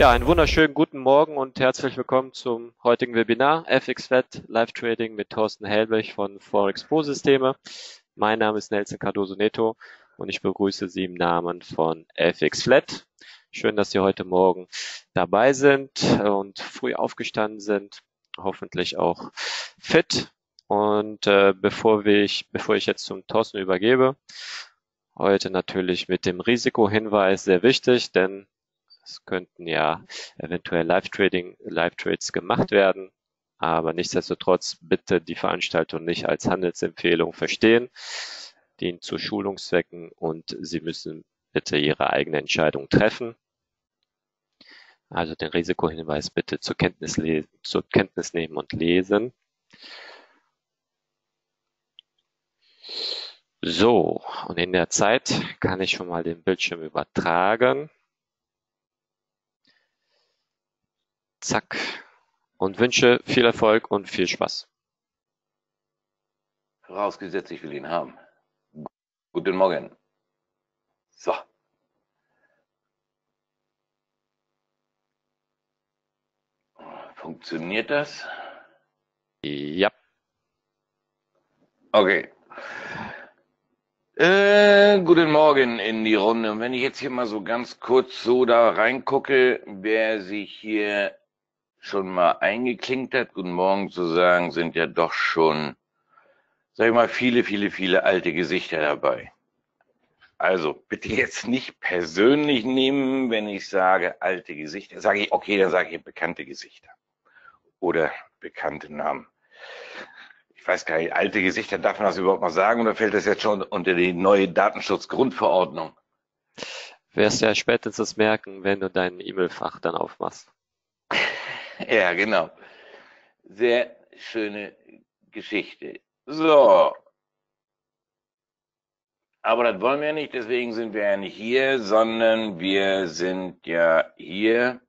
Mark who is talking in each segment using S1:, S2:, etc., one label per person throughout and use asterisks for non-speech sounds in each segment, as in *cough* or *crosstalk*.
S1: Ja, einen wunderschönen guten Morgen und herzlich willkommen zum heutigen Webinar FXFAT Live Trading mit Thorsten Helbig von Forex Pro Systeme. Mein Name ist Nelson Cardoso Neto und ich begrüße Sie im Namen von FXFlat. Schön, dass Sie heute Morgen dabei sind und früh aufgestanden sind, hoffentlich auch fit. Und äh, bevor, ich, bevor ich jetzt zum Thorsten übergebe, heute natürlich mit dem Risikohinweis sehr wichtig, denn es könnten ja eventuell Live-Trading, Live-Trades gemacht werden. Aber nichtsdestotrotz bitte die Veranstaltung nicht als Handelsempfehlung verstehen, dient zu Schulungszwecken und Sie müssen bitte Ihre eigene Entscheidung treffen. Also den Risikohinweis bitte zur Kenntnis, zur Kenntnis nehmen und lesen. So, und in der Zeit kann ich schon mal den Bildschirm übertragen. Zack. Und wünsche viel Erfolg und viel Spaß.
S2: Vorausgesetzt, ich will ihn haben. Guten Morgen. So. Funktioniert das?
S1: Ja.
S2: Okay. Äh, guten Morgen in die Runde. Und wenn ich jetzt hier mal so ganz kurz so da reingucke, wer sich hier schon mal eingeklinkt hat, guten Morgen zu sagen, sind ja doch schon, sag ich mal, viele, viele, viele alte Gesichter dabei. Also bitte jetzt nicht persönlich nehmen, wenn ich sage alte Gesichter. Sage ich, okay, dann sage ich bekannte Gesichter oder bekannte Namen. Ich weiß gar nicht, alte Gesichter, darf man das überhaupt mal sagen oder fällt das jetzt schon unter die neue Datenschutzgrundverordnung?
S1: Wirst ja spätestens merken, wenn du dein E-Mail-Fach dann aufmachst. *laughs*
S2: Ja, genau. Sehr schöne Geschichte. So. Aber das wollen wir nicht, deswegen sind wir ja nicht hier, sondern wir sind ja hier,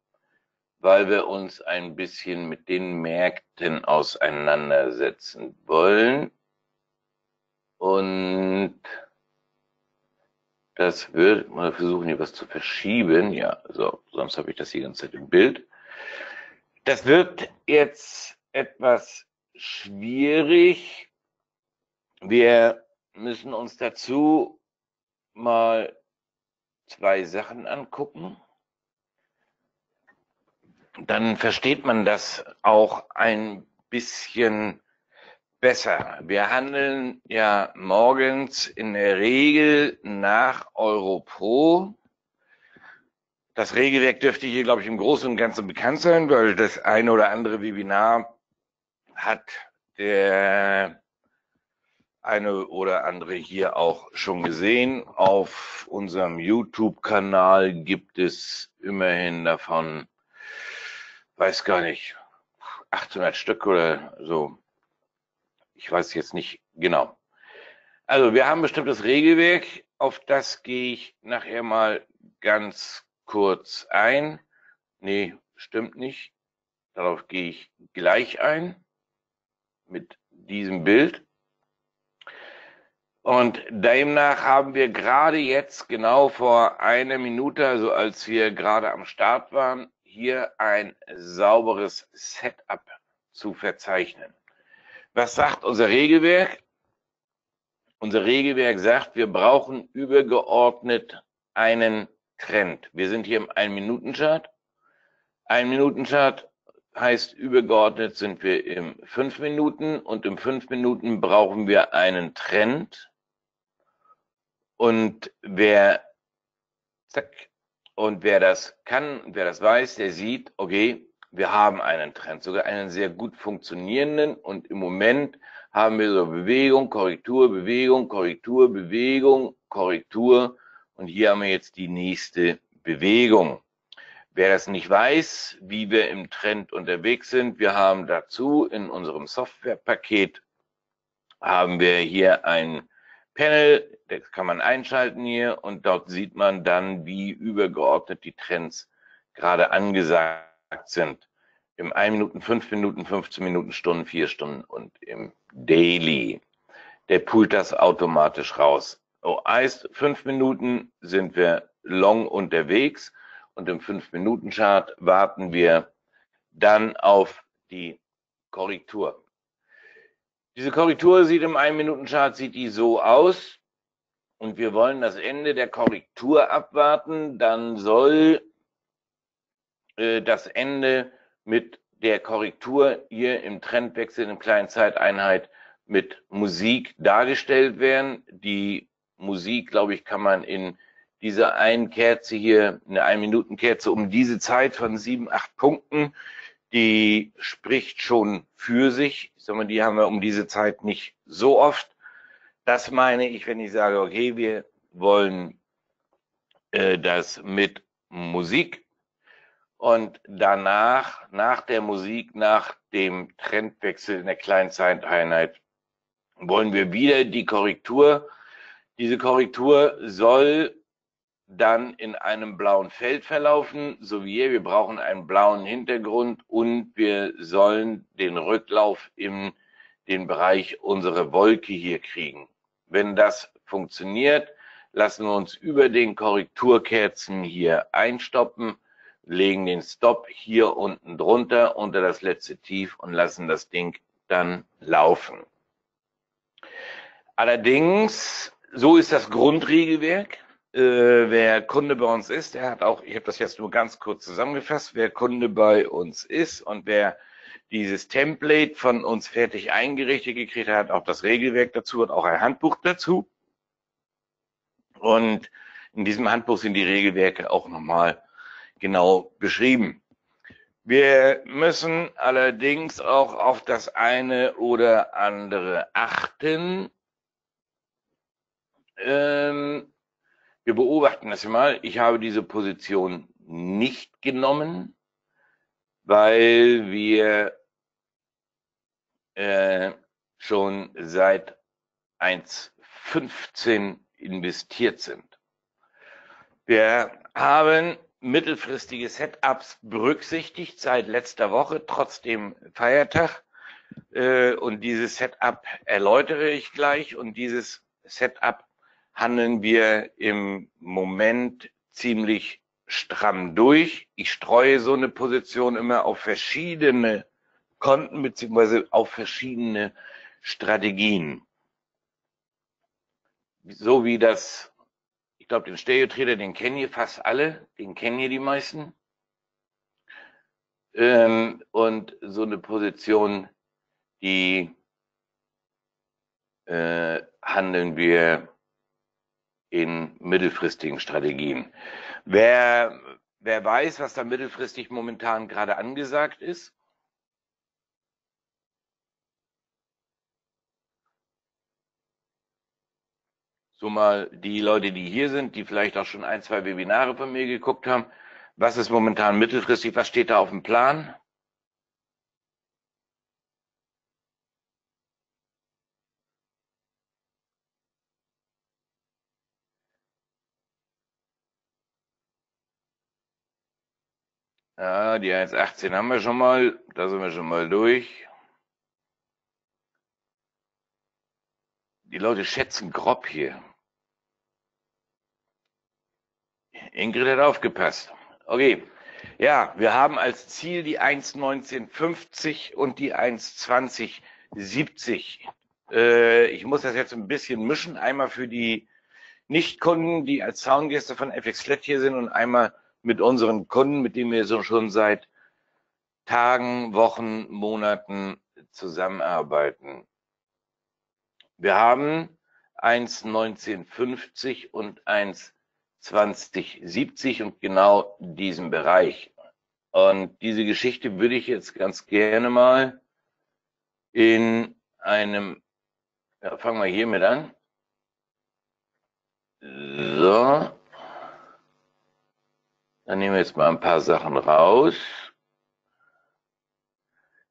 S2: weil wir uns ein bisschen mit den Märkten auseinandersetzen wollen. Und das wird, mal versuchen hier was zu verschieben. Ja, so, sonst habe ich das die ganze Zeit im Bild. Das wird jetzt etwas schwierig. Wir müssen uns dazu mal zwei Sachen angucken. Dann versteht man das auch ein bisschen besser. Wir handeln ja morgens in der Regel nach Europro das Regelwerk dürfte hier, glaube ich, im Großen und Ganzen bekannt sein, weil das eine oder andere Webinar hat der eine oder andere hier auch schon gesehen. Auf unserem YouTube-Kanal gibt es immerhin davon, weiß gar nicht, 800 Stück oder so. Ich weiß jetzt nicht genau. Also wir haben bestimmtes Regelwerk, auf das gehe ich nachher mal ganz kurz ein. Nee, stimmt nicht. Darauf gehe ich gleich ein mit diesem Bild. Und demnach haben wir gerade jetzt, genau vor einer Minute, also als wir gerade am Start waren, hier ein sauberes Setup zu verzeichnen. Was sagt unser Regelwerk? Unser Regelwerk sagt, wir brauchen übergeordnet einen Trend. Wir sind hier im Ein-Minuten-Chart. Ein-Minuten-Chart heißt, übergeordnet sind wir im 5 Minuten und im 5 Minuten brauchen wir einen Trend. Und wer, zack, und wer das kann, wer das weiß, der sieht, okay, wir haben einen Trend, sogar einen sehr gut funktionierenden und im Moment haben wir so Bewegung, Korrektur, Bewegung, Korrektur, Bewegung, Korrektur und hier haben wir jetzt die nächste Bewegung. Wer das nicht weiß, wie wir im Trend unterwegs sind, wir haben dazu in unserem Softwarepaket haben wir hier ein Panel, das kann man einschalten hier und dort sieht man dann, wie übergeordnet die Trends gerade angesagt sind. Im 1 Minuten, 5 Minuten, 15 Minuten, Stunden, 4 Stunden und im Daily. Der poolt das automatisch raus. Oh, heißt, fünf Minuten sind wir long unterwegs und im 5-Minuten-Chart warten wir dann auf die Korrektur. Diese Korrektur sieht im 1-Minuten-Chart sieht die so aus und wir wollen das Ende der Korrektur abwarten, dann soll äh, das Ende mit der Korrektur hier im Trendwechsel in kleinen Zeiteinheit mit Musik dargestellt werden. Die Musik, glaube ich, kann man in dieser einen Kerze hier, eine Ein-Minuten-Kerze um diese Zeit von sieben, acht Punkten, die spricht schon für sich. Ich sag mal, die haben wir um diese Zeit nicht so oft. Das meine ich, wenn ich sage, okay, wir wollen äh, das mit Musik und danach, nach der Musik, nach dem Trendwechsel in der Kleinzeiteinheit, wollen wir wieder die Korrektur. Diese Korrektur soll dann in einem blauen Feld verlaufen, so wie hier. Wir brauchen einen blauen Hintergrund und wir sollen den Rücklauf in den Bereich unserer Wolke hier kriegen. Wenn das funktioniert, lassen wir uns über den Korrekturkerzen hier einstoppen legen den Stop hier unten drunter unter das letzte Tief und lassen das Ding dann laufen. Allerdings, so ist das Grundregelwerk. Äh, wer Kunde bei uns ist, der hat auch, ich habe das jetzt nur ganz kurz zusammengefasst, wer Kunde bei uns ist und wer dieses Template von uns fertig eingerichtet gekriegt hat, hat auch das Regelwerk dazu und auch ein Handbuch dazu. Und in diesem Handbuch sind die Regelwerke auch nochmal genau beschrieben. Wir müssen allerdings auch auf das eine oder andere achten. Ähm, wir beobachten das mal. Ich habe diese Position nicht genommen, weil wir äh, schon seit 1,15 investiert sind. Wir haben mittelfristige Setups berücksichtigt seit letzter Woche, trotz dem Feiertag. Äh, und dieses Setup erläutere ich gleich. Und dieses Setup handeln wir im Moment ziemlich stramm durch. Ich streue so eine Position immer auf verschiedene Konten beziehungsweise auf verschiedene Strategien. So wie das glaube, den Stereo-Trader, den kennen hier fast alle, den kennen hier die meisten. Ähm, und so eine Position, die äh, handeln wir in mittelfristigen Strategien. Wer, wer weiß, was da mittelfristig momentan gerade angesagt ist, so mal die Leute, die hier sind, die vielleicht auch schon ein, zwei Webinare von mir geguckt haben. Was ist momentan mittelfristig? Was steht da auf dem Plan? Ja, die 1,18 haben wir schon mal. Da sind wir schon mal durch. Die Leute schätzen grob hier. Ingrid hat aufgepasst. Okay. Ja, wir haben als Ziel die 1,1950 und die 1,2070. Äh, ich muss das jetzt ein bisschen mischen. Einmal für die Nichtkunden, die als Soundgäste von FX Flat hier sind und einmal mit unseren Kunden, mit denen wir so schon seit Tagen, Wochen, Monaten zusammenarbeiten. Wir haben 1,1950 und 1,20 2070 und genau diesem Bereich. Und diese Geschichte würde ich jetzt ganz gerne mal in einem, ja, fangen wir hiermit an. So. Dann nehmen wir jetzt mal ein paar Sachen raus.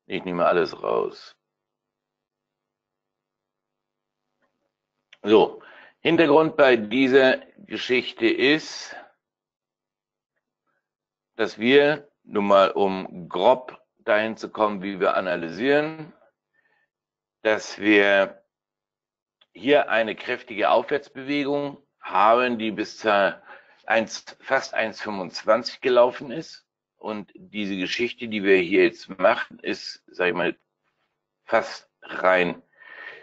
S2: Ich nehme alles raus. So, Hintergrund bei dieser Geschichte ist, dass wir, nun mal um grob dahin zu kommen, wie wir analysieren, dass wir hier eine kräftige Aufwärtsbewegung haben, die bis zur 1, fast 1,25 gelaufen ist. Und diese Geschichte, die wir hier jetzt machen, ist, sag ich mal, fast rein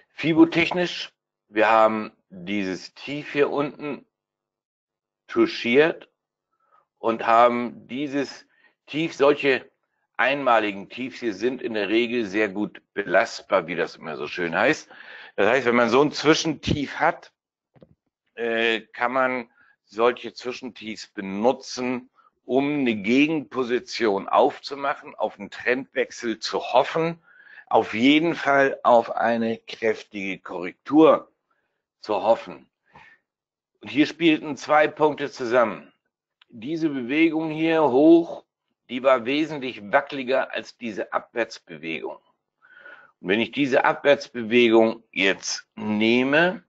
S2: fibotechnisch. Wir haben dieses Tief hier unten touchiert und haben dieses Tief, solche einmaligen Tiefs hier sind in der Regel sehr gut belastbar, wie das immer so schön heißt. Das heißt, wenn man so ein Zwischentief hat, äh, kann man solche Zwischentiefs benutzen, um eine Gegenposition aufzumachen, auf einen Trendwechsel zu hoffen, auf jeden Fall auf eine kräftige Korrektur zu hoffen. Und hier spielten zwei Punkte zusammen. Diese Bewegung hier hoch, die war wesentlich wackeliger als diese Abwärtsbewegung. Und wenn ich diese Abwärtsbewegung jetzt nehme,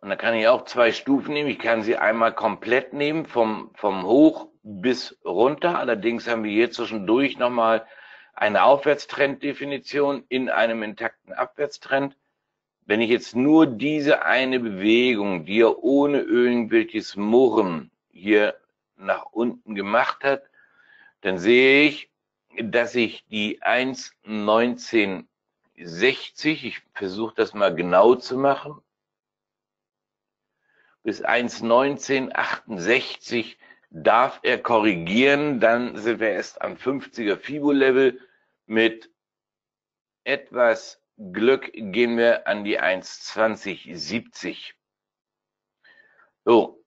S2: und da kann ich auch zwei Stufen nehmen, ich kann sie einmal komplett nehmen, vom, vom Hoch bis runter. Allerdings haben wir hier zwischendurch nochmal eine Aufwärtstrenddefinition in einem intakten Abwärtstrend. Wenn ich jetzt nur diese eine Bewegung, die er ohne irgendwelches Murren hier nach unten gemacht hat, dann sehe ich, dass ich die 1,1960, ich versuche das mal genau zu machen, bis 1,1968 darf er korrigieren, dann sind wir erst am 50er Fibo-Level. Mit etwas Glück gehen wir an die 1,2070. So,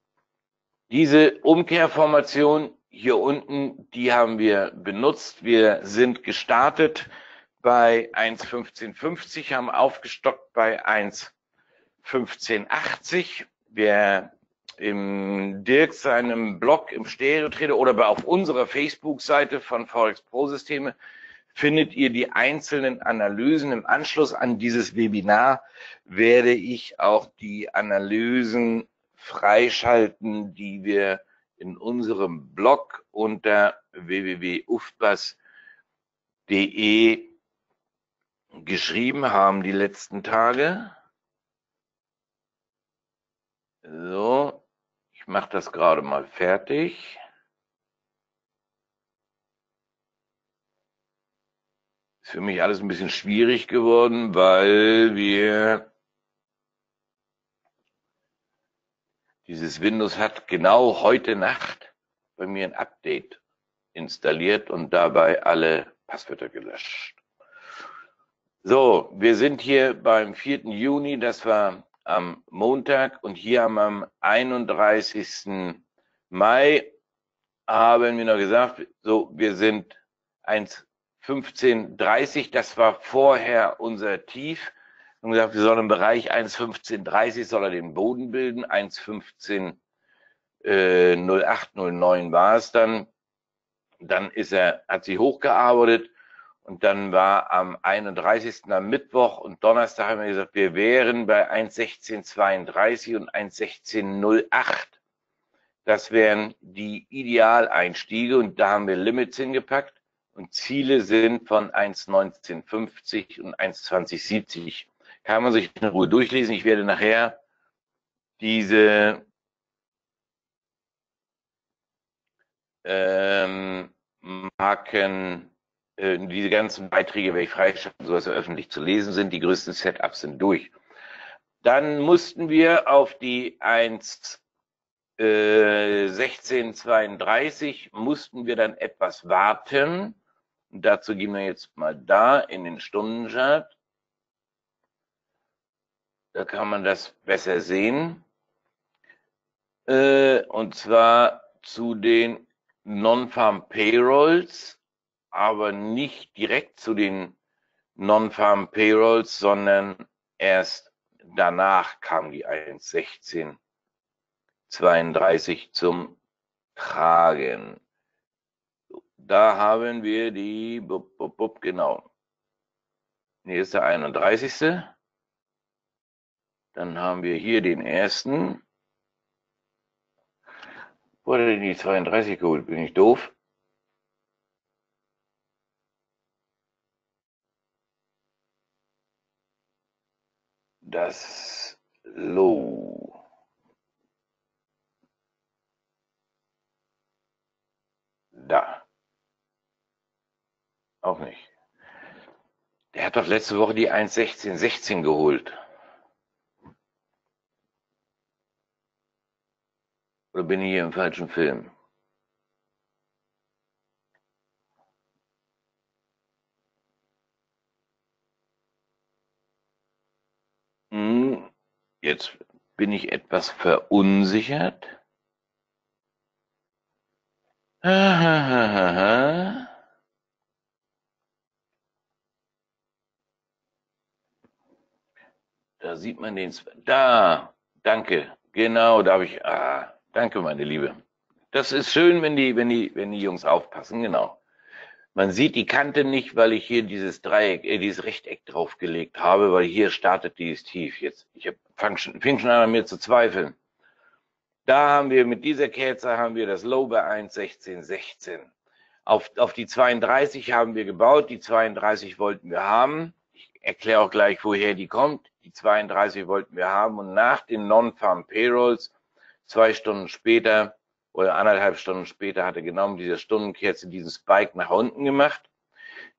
S2: diese Umkehrformation hier unten, die haben wir benutzt. Wir sind gestartet bei 1,1550, haben aufgestockt bei 1,1580. Wir im Dirk seinem Blog im Stereo-Trader oder auf unserer Facebook-Seite von Forex Pro Systeme findet ihr die einzelnen Analysen. Im Anschluss an dieses Webinar werde ich auch die Analysen freischalten, die wir in unserem Blog unter www.ufbas.de geschrieben haben die letzten Tage. So, ich mache das gerade mal fertig. Ist für mich alles ein bisschen schwierig geworden, weil wir dieses Windows hat genau heute Nacht bei mir ein Update installiert und dabei alle Passwörter gelöscht. So, wir sind hier beim 4. Juni, das war am Montag und hier am 31. Mai haben wir noch gesagt, so, wir sind 1,1530, das war vorher unser Tief. Wir haben gesagt, wir sollen im Bereich 1,1530 soll er den Boden bilden, 1,15 äh, 0809 war es dann. Dann ist er, hat sie hochgearbeitet und dann war am 31. am Mittwoch und Donnerstag haben wir gesagt, wir wären bei 1,1632 und 1,1608. Das wären die Idealeinstiege und da haben wir Limits hingepackt und Ziele sind von 1,1950 und 1,2070. Kann man sich in Ruhe durchlesen. Ich werde nachher diese ähm, Marken äh, diese ganzen Beiträge ich freischalten, sie öffentlich zu lesen sind. Die größten Setups sind durch. Dann mussten wir auf die 1 äh, 1632 mussten wir dann etwas warten. Dazu gehen wir jetzt mal da in den Stundenchart. Da kann man das besser sehen. Äh, und zwar zu den Non-Farm Payrolls aber nicht direkt zu den Non-Farm Payrolls, sondern erst danach kam die 1,1632 zum Tragen. Da haben wir die, bup, bup, bup, genau. Hier ist der 31. Dann haben wir hier den ersten. Wurde die 32 geholt? Bin ich doof? das Lo Da. Auch nicht. Der hat doch letzte Woche die 1.16.16 geholt. Oder bin ich hier im falschen Film? Jetzt bin ich etwas verunsichert. *laughs* Da sieht man den. Da, danke. Genau, da habe ich. Ah, danke, meine Liebe. Das ist schön, wenn die, wenn die, wenn die Jungs aufpassen. Genau. Man sieht die Kante nicht, weil ich hier dieses Dreieck, äh, dieses Rechteck draufgelegt habe, weil hier startet dieses Tief. Jetzt, ich hab, fang schon, fing schon an, an mir zu zweifeln. Da haben wir mit dieser Kerze haben wir das Low bei 1,1616. Auf, auf die 32 haben wir gebaut. Die 32 wollten wir haben. Ich erkläre auch gleich, woher die kommt. Die 32 wollten wir haben. Und nach den Non-Farm Payrolls, zwei Stunden später oder anderthalb Stunden später, hatte genau mit dieser Stundenkerze diesen Spike nach unten gemacht.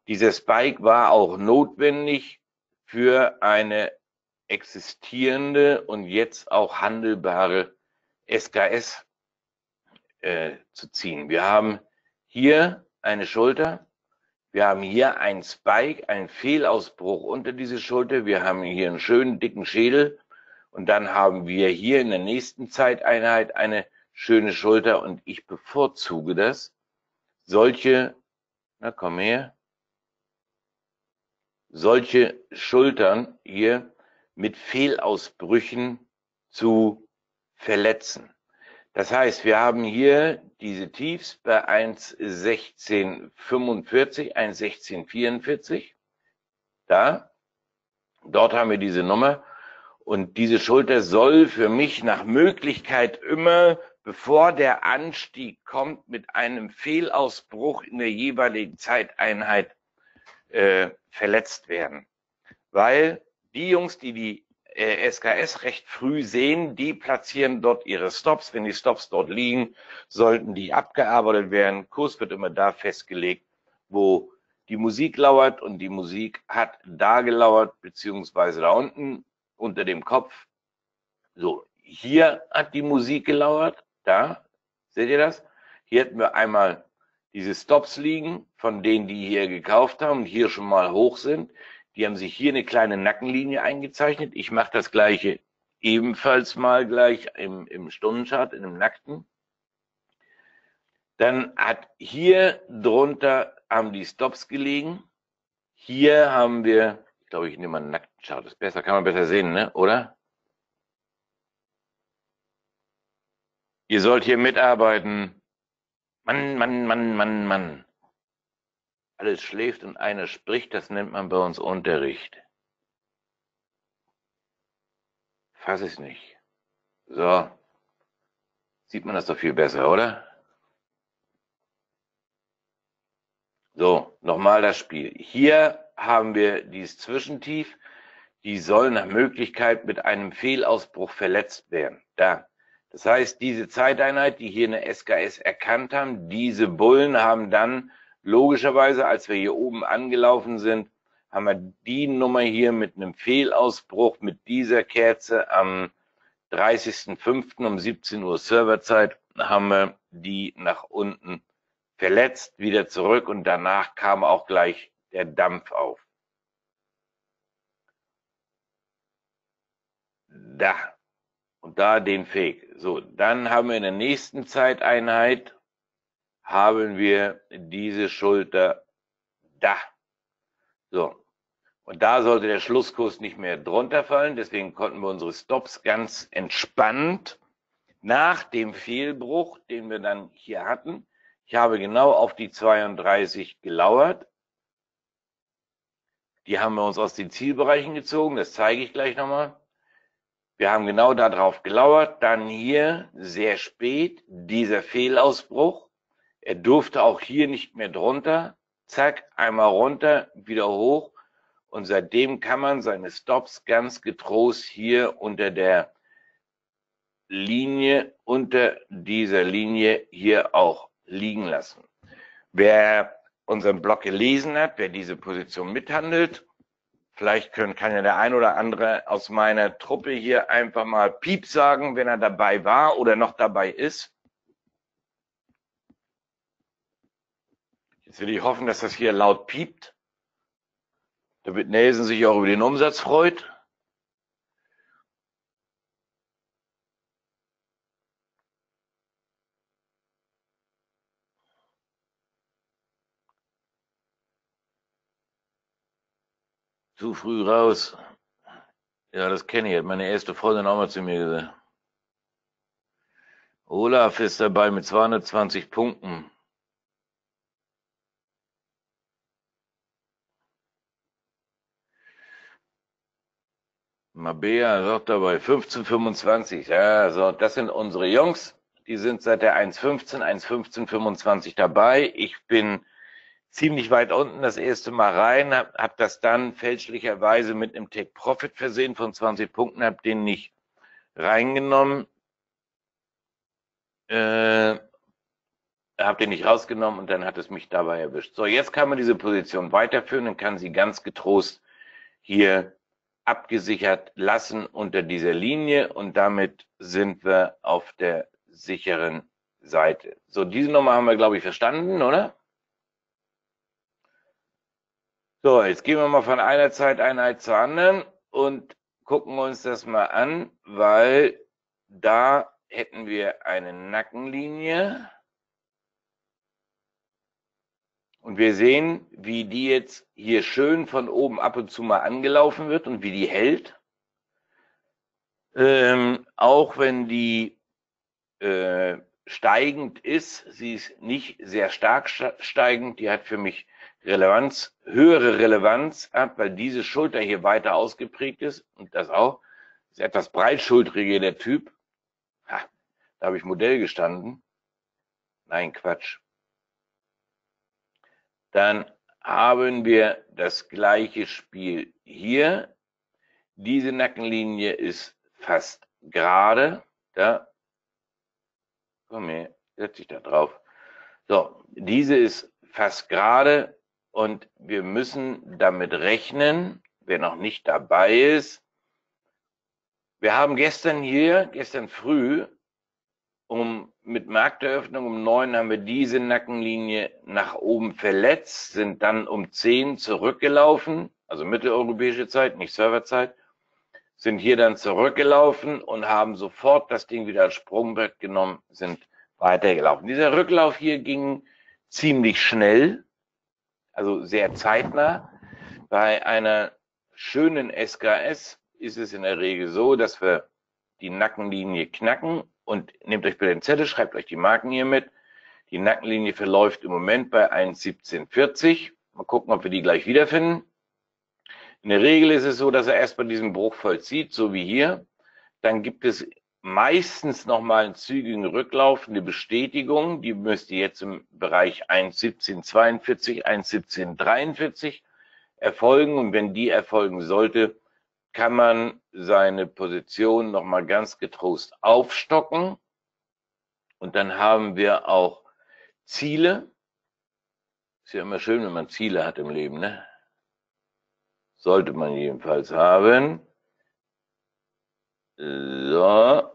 S2: Dieser Spike war auch notwendig für eine existierende und jetzt auch handelbare SKS äh, zu ziehen. Wir haben hier eine Schulter, wir haben hier einen Spike, einen Fehlausbruch unter diese Schulter, wir haben hier einen schönen dicken Schädel und dann haben wir hier in der nächsten Zeiteinheit eine schöne Schulter und ich bevorzuge das, solche, na komm her, solche Schultern hier mit Fehlausbrüchen zu verletzen. Das heißt, wir haben hier diese Tiefs bei 1,1645, 1,1644. Da. Dort haben wir diese Nummer. Und diese Schulter soll für mich nach Möglichkeit immer, bevor der Anstieg kommt, mit einem Fehlausbruch in der jeweiligen Zeiteinheit äh, verletzt werden. Weil die Jungs, die die SKS äh, recht früh sehen, die platzieren dort ihre Stops. Wenn die Stops dort liegen, sollten die abgearbeitet werden. Kurs wird immer da festgelegt, wo die Musik lauert und die Musik hat da gelauert, beziehungsweise da unten unter dem Kopf. So, hier hat die Musik gelauert, da, seht ihr das? Hier hätten wir einmal diese Stops liegen, von denen die hier gekauft haben und hier schon mal hoch sind. Die haben sich hier eine kleine Nackenlinie eingezeichnet. Ich mache das gleiche ebenfalls mal gleich im, im Stundenchart, in dem Nackten. Dann hat hier drunter haben die Stops gelegen. Hier haben wir, ich glaube, ich nehme mal einen nackten Chart, ist besser, kann man besser sehen, ne? oder? Ihr sollt hier mitarbeiten. Mann, Mann, Mann, Mann, Mann alles schläft und einer spricht, das nennt man bei uns Unterricht. Fass es nicht. So. Sieht man das doch viel besser, oder? So, nochmal das Spiel. Hier haben wir dieses Zwischentief. Die soll nach Möglichkeit mit einem Fehlausbruch verletzt werden. Da. Das heißt, diese Zeiteinheit, die hier eine SKS erkannt haben, diese Bullen haben dann Logischerweise, als wir hier oben angelaufen sind, haben wir die Nummer hier mit einem Fehlausbruch mit dieser Kerze am 30.05. um 17 Uhr Serverzeit haben wir die nach unten verletzt, wieder zurück und danach kam auch gleich der Dampf auf. Da. Und da den Fake. So, dann haben wir in der nächsten Zeiteinheit haben wir diese Schulter da. So. Und da sollte der Schlusskurs nicht mehr drunter fallen. Deswegen konnten wir unsere Stops ganz entspannt nach dem Fehlbruch, den wir dann hier hatten. Ich habe genau auf die 32 gelauert. Die haben wir uns aus den Zielbereichen gezogen. Das zeige ich gleich nochmal. Wir haben genau darauf gelauert. Dann hier sehr spät dieser Fehlausbruch. Er durfte auch hier nicht mehr drunter. Zack, einmal runter, wieder hoch. Und seitdem kann man seine Stops ganz getrost hier unter der Linie, unter dieser Linie hier auch liegen lassen. Wer unseren Blog gelesen hat, wer diese Position mithandelt. Vielleicht können, kann ja der ein oder andere aus meiner Truppe hier einfach mal Piep sagen, wenn er dabei war oder noch dabei ist. Jetzt will ich hoffen, dass das hier laut piept, damit Nelson sich auch über den Umsatz freut. Früh raus. Ja, das kenne ich. Hat meine erste Freundin auch mal zu mir gesagt. Olaf ist dabei mit 220 Punkten. Mabea ist auch dabei. 1525. Ja, so, das sind unsere Jungs. Die sind seit der 1.15, 1.15.25 dabei. Ich bin ziemlich weit unten das erste Mal rein, habe hab das dann fälschlicherweise mit einem Take Profit versehen von 20 Punkten, habe den nicht reingenommen, äh, habe den nicht rausgenommen und dann hat es mich dabei erwischt. So, jetzt kann man diese Position weiterführen und kann sie ganz getrost hier abgesichert lassen unter dieser Linie und damit sind wir auf der sicheren Seite. So, diese Nummer haben wir, glaube ich, verstanden, oder? So, jetzt gehen wir mal von einer Zeiteinheit zur anderen und gucken uns das mal an, weil da hätten wir eine Nackenlinie. Und wir sehen, wie die jetzt hier schön von oben ab und zu mal angelaufen wird und wie die hält. Ähm, auch wenn die äh, steigend ist, sie ist nicht sehr stark steigend, die hat für mich Relevanz, höhere Relevanz hat, weil diese Schulter hier weiter ausgeprägt ist und das auch. Ist etwas breitschultriger der Typ. Ha, da habe ich Modell gestanden. Nein, Quatsch. Dann haben wir das gleiche Spiel hier. Diese Nackenlinie ist fast gerade. Da. Komm her, setz dich da drauf. So, diese ist fast gerade und wir müssen damit rechnen, wer noch nicht dabei ist. Wir haben gestern hier, gestern früh, um, mit Markteröffnung um neun haben wir diese Nackenlinie nach oben verletzt, sind dann um zehn zurückgelaufen, also mitteleuropäische Zeit, nicht Serverzeit, sind hier dann zurückgelaufen und haben sofort das Ding wieder als Sprungbrett genommen, sind weitergelaufen. Dieser Rücklauf hier ging ziemlich schnell, also sehr zeitnah. Bei einer schönen SKS ist es in der Regel so, dass wir die Nackenlinie knacken und nehmt euch bitte den Zettel, schreibt euch die Marken hier mit. Die Nackenlinie verläuft im Moment bei 1,1740. Mal gucken, ob wir die gleich wiederfinden. In der Regel ist es so, dass er erstmal diesen Bruch vollzieht, so wie hier. Dann gibt es meistens nochmal einen zügigen Rücklauf, eine Bestätigung, die müsste jetzt im Bereich 1.1742, 1.1743 erfolgen. Und wenn die erfolgen sollte, kann man seine Position nochmal ganz getrost aufstocken. Und dann haben wir auch Ziele. Ist ja immer schön, wenn man Ziele hat im Leben, ne? Sollte man jedenfalls haben. So.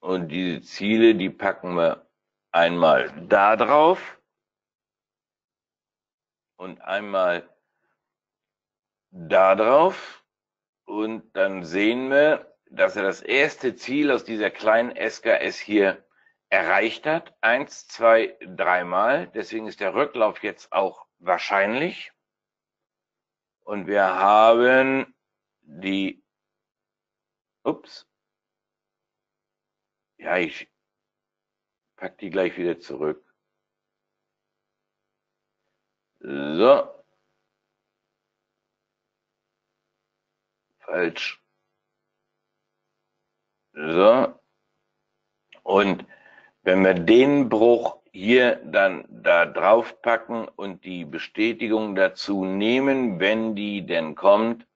S2: Und diese Ziele, die packen wir einmal da drauf und einmal da drauf. Und dann sehen wir, dass er das erste Ziel aus dieser kleinen SKS hier erreicht hat. Eins, zwei, dreimal. Deswegen ist der Rücklauf jetzt auch wahrscheinlich. Und wir haben die, ups, ja, ich pack die gleich wieder zurück. So. Falsch. So. Und wenn wir den Bruch hier dann da drauf packen und die Bestätigung dazu nehmen, wenn die denn kommt,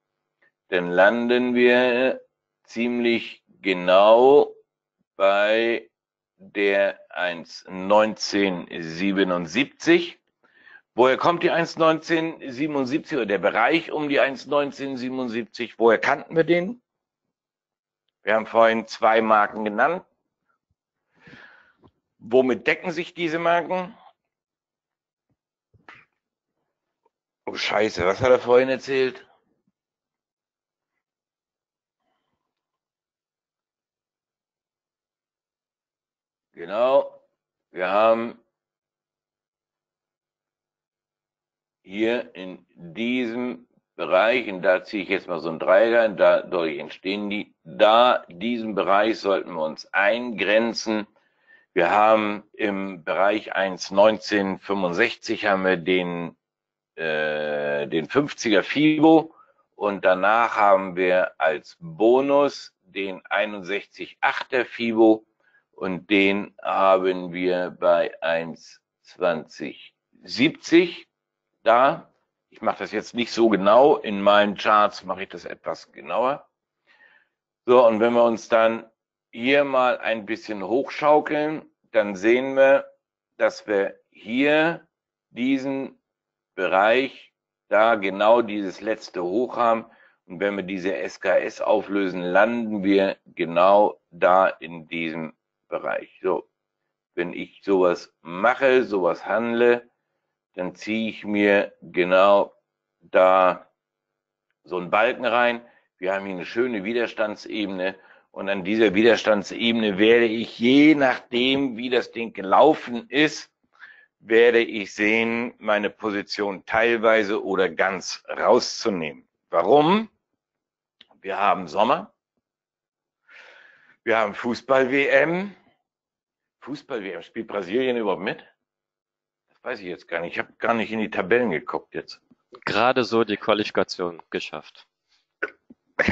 S2: dann landen wir ziemlich genau bei der 1,1977. Woher kommt die 1,1977 oder der Bereich um die 1,1977? Woher kannten wir den? Wir haben vorhin zwei Marken genannt. Womit decken sich diese Marken? Oh Scheiße, was hat er vorhin erzählt? Genau, wir haben hier in diesem Bereich, und da ziehe ich jetzt mal so ein Dreieck dadurch entstehen die, da diesen Bereich sollten wir uns eingrenzen. Wir haben im Bereich 1,1965 haben wir den, äh, den 50er FIBO und danach haben wir als Bonus den 61,8er FIBO und den haben wir bei 1,2070 da. Ich mache das jetzt nicht so genau. In meinen Charts mache ich das etwas genauer. So, und wenn wir uns dann hier mal ein bisschen hochschaukeln, dann sehen wir, dass wir hier diesen Bereich, da genau dieses letzte Hoch haben. Und wenn wir diese SKS auflösen, landen wir genau da in diesem Bereich. So, wenn ich sowas mache, sowas handle, dann ziehe ich mir genau da so einen Balken rein. Wir haben hier eine schöne Widerstandsebene und an dieser Widerstandsebene werde ich, je nachdem, wie das Ding gelaufen ist, werde ich sehen, meine Position teilweise oder ganz rauszunehmen. Warum? Wir haben Sommer. Wir haben Fußball-WM. Fußball-WM. Spielt Brasilien überhaupt mit? Weiß ich jetzt gar nicht. Ich habe gar nicht in die Tabellen geguckt jetzt.
S1: Gerade so die Qualifikation geschafft. *laughs*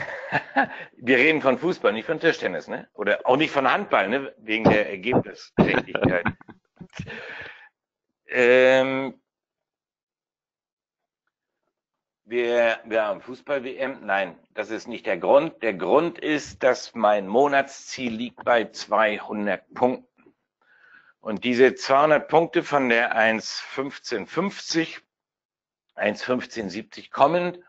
S2: Wir reden von Fußball, nicht von Tischtennis, ne? Oder auch nicht von Handball, ne? Wegen der Ergebnisträchtigkeit. *laughs* ähm, wir, wir haben Fußball-WM. Nein, das ist nicht der Grund. Der Grund ist, dass mein Monatsziel liegt bei 200 Punkten. Und diese 200 Punkte von der 1.1550, 1.1570 kommend,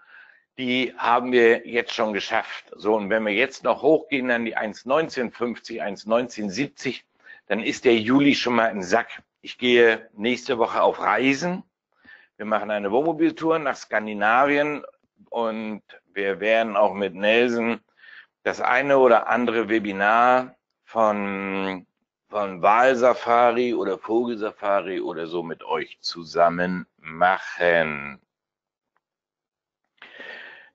S2: die haben wir jetzt schon geschafft. So, und wenn wir jetzt noch hochgehen an die 1.1950, 1.1970, dann ist der Juli schon mal im Sack. Ich gehe nächste Woche auf Reisen. Wir machen eine Wohnmobiltour nach Skandinavien und wir werden auch mit Nelson das eine oder andere Webinar von von Walsafari oder Vogelsafari oder so mit euch zusammen machen.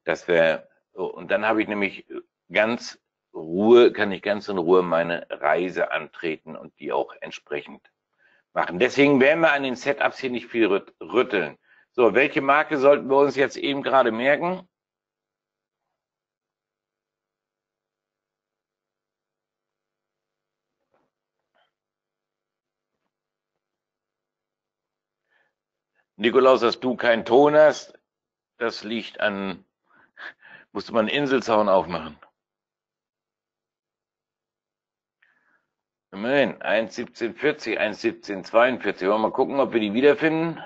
S2: Das wäre. Und dann habe ich nämlich ganz Ruhe, kann ich ganz in Ruhe meine Reise antreten und die auch entsprechend machen. Deswegen werden wir an den Setups hier nicht viel rütteln. So, welche Marke sollten wir uns jetzt eben gerade merken? Nikolaus, dass du keinen Ton hast, das liegt an, musste man einen Inselzaun aufmachen. Immerhin, 1,1740, 1,1742. Wollen wir mal gucken, ob wir die wiederfinden?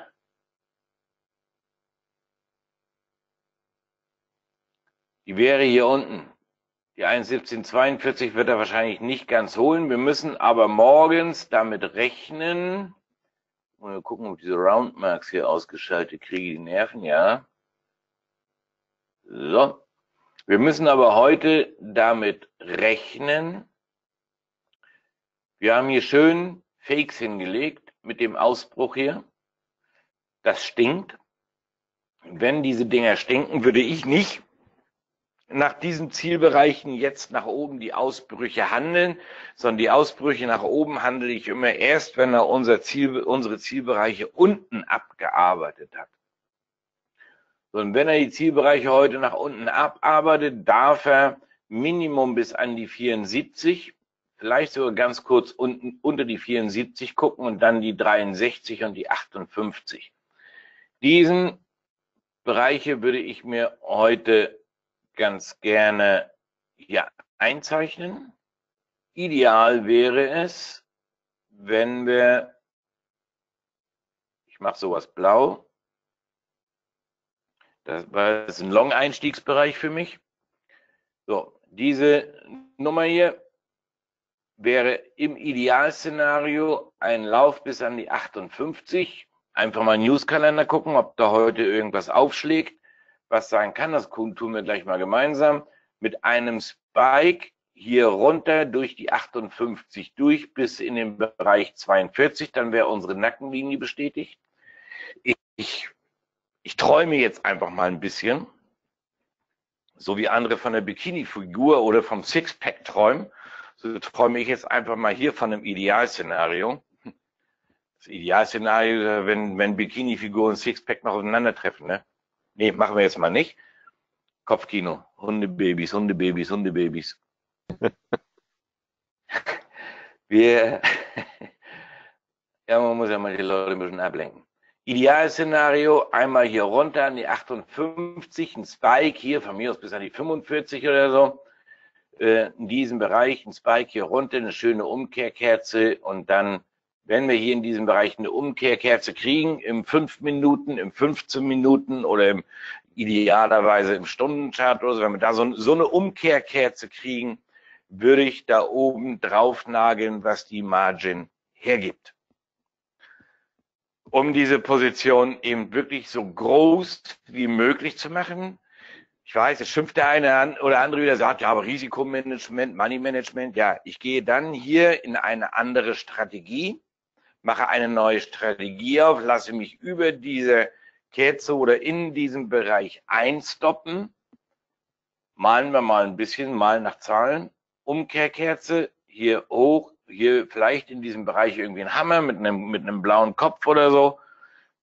S2: Die wäre hier unten. Die 1,1742 wird er wahrscheinlich nicht ganz holen. Wir müssen aber morgens damit rechnen, Mal gucken, ob diese Roundmarks hier ausgeschaltet kriege. Die Nerven, ja. So. Wir müssen aber heute damit rechnen. Wir haben hier schön Fakes hingelegt mit dem Ausbruch hier. Das stinkt. Wenn diese Dinger stinken, würde ich nicht nach diesen Zielbereichen jetzt nach oben die Ausbrüche handeln, sondern die Ausbrüche nach oben handle ich immer erst, wenn er unser Ziel, unsere Zielbereiche unten abgearbeitet hat. Und wenn er die Zielbereiche heute nach unten abarbeitet, darf er Minimum bis an die 74, vielleicht sogar ganz kurz unten unter die 74 gucken und dann die 63 und die 58. Diesen Bereiche würde ich mir heute ganz gerne hier einzeichnen. Ideal wäre es, wenn wir, ich mache sowas blau, das war ein Long-Einstiegsbereich für mich. So, diese Nummer hier wäre im Idealszenario ein Lauf bis an die 58. Einfach mal Newskalender gucken, ob da heute irgendwas aufschlägt. Was sein kann, das tun wir gleich mal gemeinsam. Mit einem Spike hier runter durch die 58 durch bis in den Bereich 42, dann wäre unsere Nackenlinie bestätigt. Ich, ich, ich träume jetzt einfach mal ein bisschen, so wie andere von der Bikini-Figur oder vom Sixpack träumen, so träume ich jetzt einfach mal hier von einem Idealszenario. Das Idealszenario, wenn, wenn Bikini-Figur und Sixpack noch aufeinandertreffen, ne? Nee, machen wir jetzt mal nicht. Kopfkino. Hundebabys, Hundebabys, Hundebabys. *laughs* Wir, *laughs* ja, man muss ja mal die Leute ein bisschen ablenken. Idealszenario, einmal hier runter an die 58, ein Spike hier, von mir aus bis an die 45 oder so. Äh, in diesem Bereich ein Spike hier runter, eine schöne Umkehrkerze und dann, wenn wir hier in diesem Bereich eine Umkehrkerze kriegen, im 5 Minuten, im 15 Minuten oder im idealerweise im Stundenchart oder so, wenn wir da so, so eine Umkehrkerze kriegen, würde ich da oben drauf nageln, was die Margin hergibt. Um diese Position eben wirklich so groß wie möglich zu machen. Ich weiß, es schimpft der eine oder andere wieder, sagt, ja, aber Risikomanagement, Money Management, ja, ich gehe dann hier in eine andere Strategie, mache eine neue Strategie auf, lasse mich über diese Kerze oder in diesem Bereich einstoppen, malen wir mal ein bisschen, malen nach Zahlen. Umkehrkerze, hier hoch, hier vielleicht in diesem Bereich irgendwie ein Hammer mit einem, mit einem blauen Kopf oder so,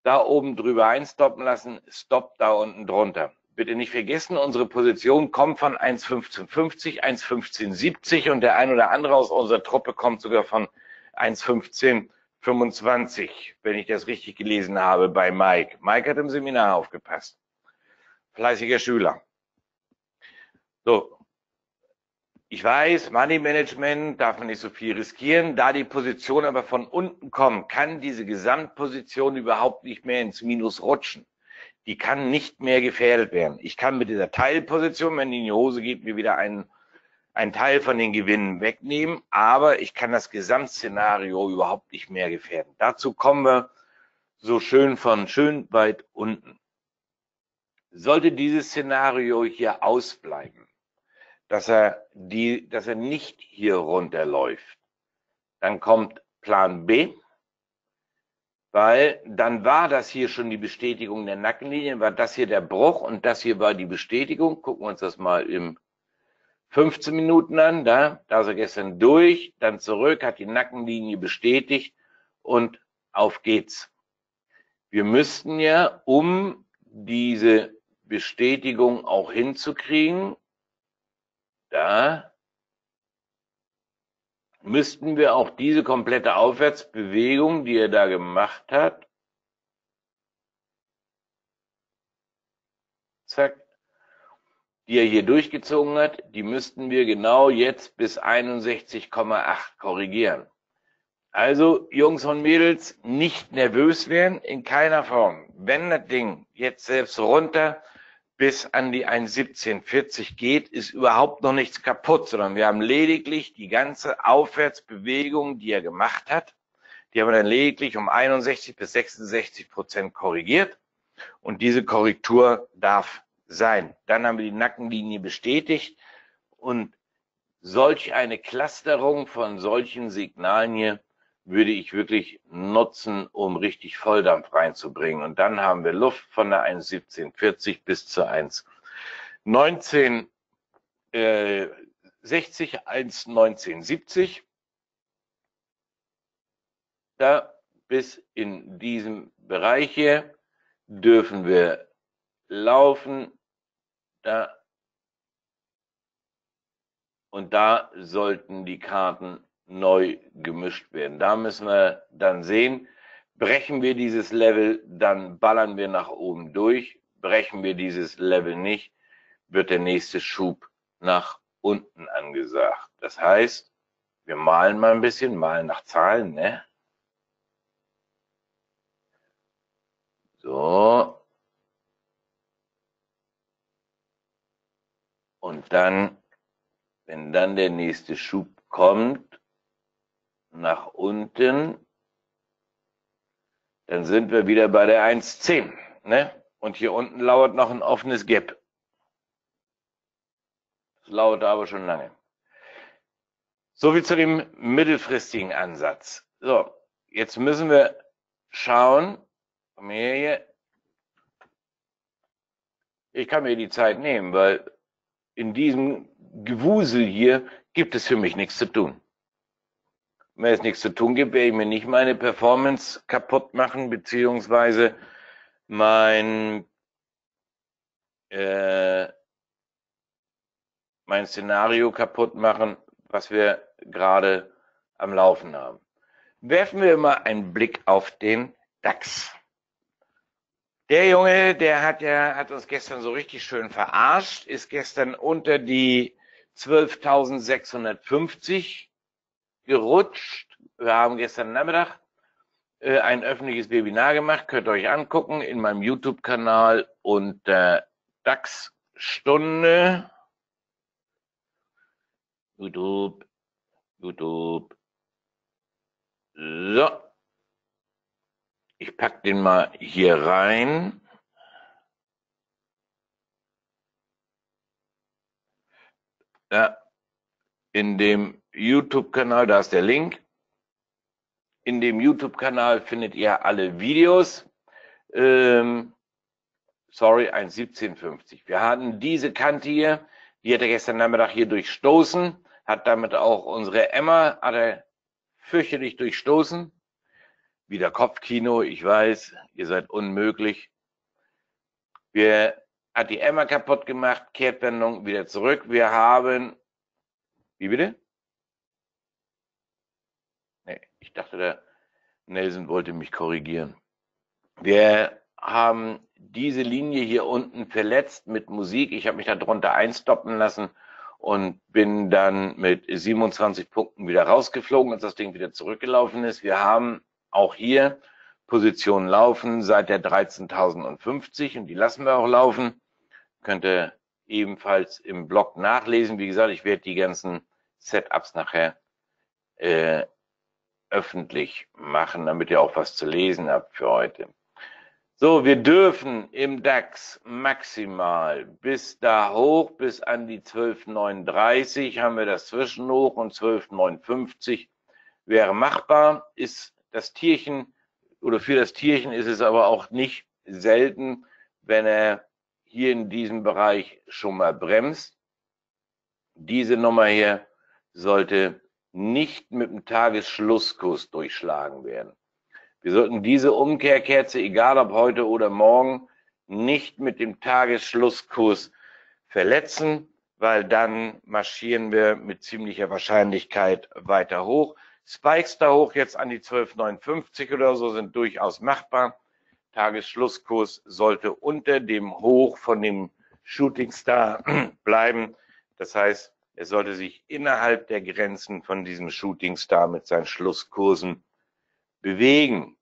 S2: da oben drüber einstoppen lassen, Stop da unten drunter. Bitte nicht vergessen, unsere Position kommt von 1,1550, 1,1570 und der ein oder andere aus unserer Truppe kommt sogar von 1,1525, wenn ich das richtig gelesen habe bei Mike. Mike hat im Seminar aufgepasst. Fleißiger Schüler. So, ich weiß, Money Management darf man nicht so viel riskieren. Da die Position aber von unten kommt, kann diese Gesamtposition überhaupt nicht mehr ins Minus rutschen. Die kann nicht mehr gefährdet werden. Ich kann mit dieser Teilposition, wenn die in die Hose geht, mir wieder einen, einen Teil von den Gewinnen wegnehmen, aber ich kann das Gesamtszenario überhaupt nicht mehr gefährden. Dazu kommen wir so schön von schön weit unten. Sollte dieses Szenario hier ausbleiben, dass er die, dass er nicht hier runterläuft. Dann kommt Plan B, weil dann war das hier schon die Bestätigung der Nackenlinien, war das hier der Bruch und das hier war die Bestätigung. Gucken wir uns das mal im 15 Minuten an, da, da ist er gestern durch, dann zurück, hat die Nackenlinie bestätigt und auf geht's. Wir müssten ja, um diese Bestätigung auch hinzukriegen, da müssten wir auch diese komplette Aufwärtsbewegung, die er da gemacht hat, zack, die er hier durchgezogen hat, die müssten wir genau jetzt bis 61,8 korrigieren. Also, Jungs und Mädels, nicht nervös werden, in keiner Form. Wenn das Ding jetzt selbst runter bis an die 1,1740 geht, ist überhaupt noch nichts kaputt, sondern wir haben lediglich die ganze Aufwärtsbewegung, die er gemacht hat, die haben wir dann lediglich um 61 bis 66 Prozent korrigiert und diese Korrektur darf sein. Dann haben wir die Nackenlinie bestätigt und solch eine Clusterung von solchen Signalen hier würde ich wirklich nutzen, um richtig Volldampf reinzubringen. Und dann haben wir Luft von der 1,1740 bis zur 1,1960, äh, 1,1970. Da bis in diesem Bereich hier dürfen wir laufen. Da und da sollten die Karten neu gemischt werden. Da müssen wir dann sehen, brechen wir dieses Level, dann ballern wir nach oben durch. Brechen wir dieses Level nicht, wird der nächste Schub nach unten angesagt. Das heißt, wir malen mal ein bisschen, malen nach Zahlen, ne? So. Und dann, wenn dann der nächste Schub kommt, nach unten, dann sind wir wieder bei der 1,10. Ne? Und hier unten lauert noch ein offenes Gap. Das lauert aber schon lange. So wie zu dem mittelfristigen Ansatz. So, jetzt müssen wir schauen. Komm her hier. Ich kann mir die Zeit nehmen, weil in diesem Gewusel hier gibt es für mich nichts zu tun. Wenn es nichts zu tun gibt, werde ich mir nicht meine Performance kaputt machen, beziehungsweise mein, äh, mein Szenario kaputt machen, was wir gerade am Laufen haben. Werfen wir mal einen Blick auf den DAX. Der Junge, der hat ja, hat uns gestern so richtig schön verarscht, ist gestern unter die 12.650 gerutscht. Wir haben gestern Nachmittag äh, ein öffentliches Webinar gemacht, könnt ihr euch angucken in meinem YouTube-Kanal unter DAX Stunde. YouTube, YouTube. So. Ich pack den mal hier rein. Ja, in dem YouTube-Kanal, da ist der Link. In dem YouTube-Kanal findet ihr alle Videos. Ähm, sorry, 1,1750. Wir hatten diese Kante hier, die hat er gestern Nachmittag hier durchstoßen, hat damit auch unsere Emma, hat er fürchterlich durchstoßen. Wieder Kopfkino, ich weiß, ihr seid unmöglich. Wir hat die Emma kaputt gemacht, Kehrtwendung wieder zurück. Wir haben, wie bitte? Nee, ich dachte, der Nelson wollte mich korrigieren. Wir haben diese Linie hier unten verletzt mit Musik. Ich habe mich da drunter einstoppen lassen und bin dann mit 27 Punkten wieder rausgeflogen, als das Ding wieder zurückgelaufen ist. Wir haben auch hier Positionen laufen seit der 13.050 und die lassen wir auch laufen. Könnt ihr ebenfalls im Blog nachlesen. Wie gesagt, ich werde die ganzen Setups nachher äh, öffentlich machen, damit ihr auch was zu lesen habt für heute. So, wir dürfen im DAX maximal bis da hoch, bis an die 1239 haben wir das Zwischenhoch und 1259 wäre machbar. Ist das Tierchen oder für das Tierchen ist es aber auch nicht selten, wenn er hier in diesem Bereich schon mal bremst. Diese Nummer hier sollte nicht mit dem Tagesschlusskurs durchschlagen werden. Wir sollten diese Umkehrkerze, egal ob heute oder morgen, nicht mit dem Tagesschlusskurs verletzen, weil dann marschieren wir mit ziemlicher Wahrscheinlichkeit weiter hoch. Spikes da hoch jetzt an die 12,59 oder so sind durchaus machbar. Tagesschlusskurs sollte unter dem Hoch von dem Shooting Star *clears throat* bleiben. Das heißt, er sollte sich innerhalb der Grenzen von diesem Shooting Star mit seinen Schlusskursen bewegen.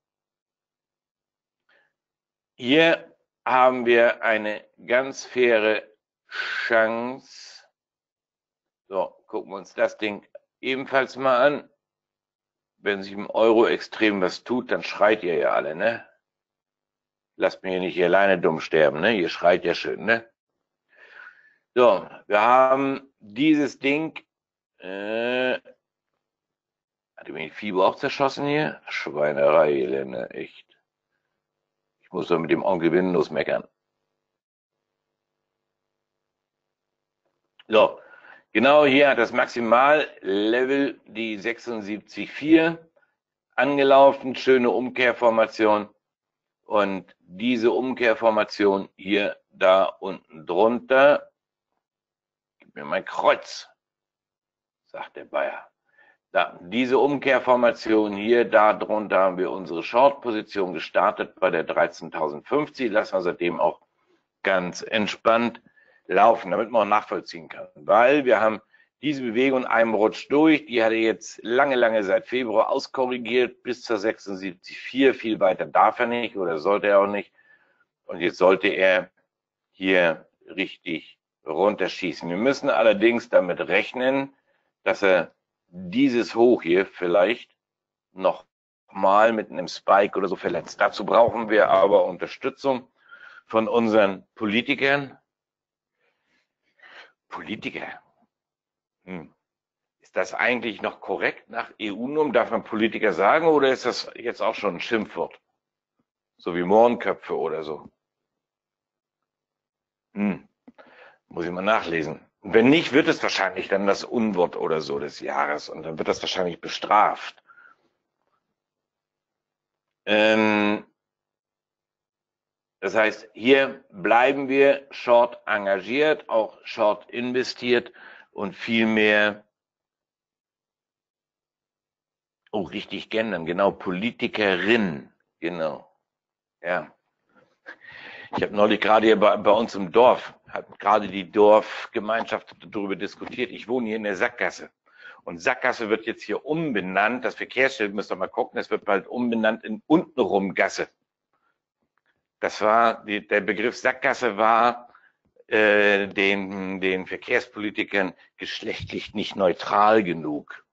S2: Hier haben wir eine ganz faire Chance. So, gucken wir uns das Ding ebenfalls mal an. Wenn sich im Euro extrem was tut, dann schreit ihr ja alle, ne? Lasst mich hier nicht hier alleine dumm sterben, ne? Ihr schreit ja schön, ne? So, wir haben dieses Ding. Äh, hat mir die Fieber auch zerschossen hier? Schweinerei, Elende, echt. Ich muss doch mit dem Onkel Windows meckern. So, genau hier hat das Maximallevel die 76,4 angelaufen, schöne Umkehrformation. Und diese Umkehrformation hier da unten drunter mir mein Kreuz, sagt der Bayer. Da, diese Umkehrformation hier, da drunter haben wir unsere Short-Position gestartet bei der 13.050. Lassen wir seitdem auch ganz entspannt laufen, damit man auch nachvollziehen kann. Weil wir haben diese Bewegung in einem Rutsch durch. Die hat er jetzt lange, lange seit Februar auskorrigiert bis zur 76,4. Viel weiter darf er nicht oder sollte er auch nicht. Und jetzt sollte er hier richtig runterschießen. Wir müssen allerdings damit rechnen, dass er dieses Hoch hier vielleicht noch mal mit einem Spike oder so verletzt. Dazu brauchen wir aber Unterstützung von unseren Politikern. Politiker. Hm. Ist das eigentlich noch korrekt nach EU-Norm? Darf man Politiker sagen oder ist das jetzt auch schon ein Schimpfwort? So wie Mohrenköpfe oder so. Hm. Muss ich mal nachlesen. Und wenn nicht, wird es wahrscheinlich dann das Unwort oder so des Jahres und dann wird das wahrscheinlich bestraft. Ähm, das heißt, hier bleiben wir short engagiert, auch short investiert und viel mehr, oh, richtig gendern, genau, Politikerin, genau, ja. Ich habe neulich gerade hier bei, bei uns im Dorf, hat gerade die Dorfgemeinschaft darüber diskutiert. Ich wohne hier in der Sackgasse. Und Sackgasse wird jetzt hier umbenannt. Das Verkehrsschild müsst ihr mal gucken. Es wird bald umbenannt in Untenrumgasse. Das war, die, der Begriff Sackgasse war äh, den, den Verkehrspolitikern geschlechtlich nicht neutral genug.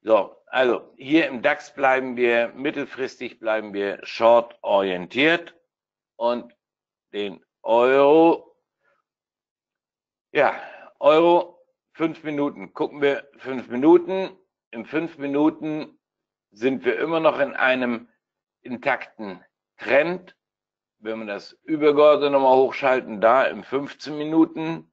S2: So, also hier im DAX bleiben wir, mittelfristig bleiben wir short orientiert und den Euro, ja, Euro, fünf Minuten, gucken wir fünf Minuten, in fünf Minuten sind wir immer noch in einem intakten Trend. Wenn wir das übergeordnet nochmal hochschalten, da in 15 Minuten,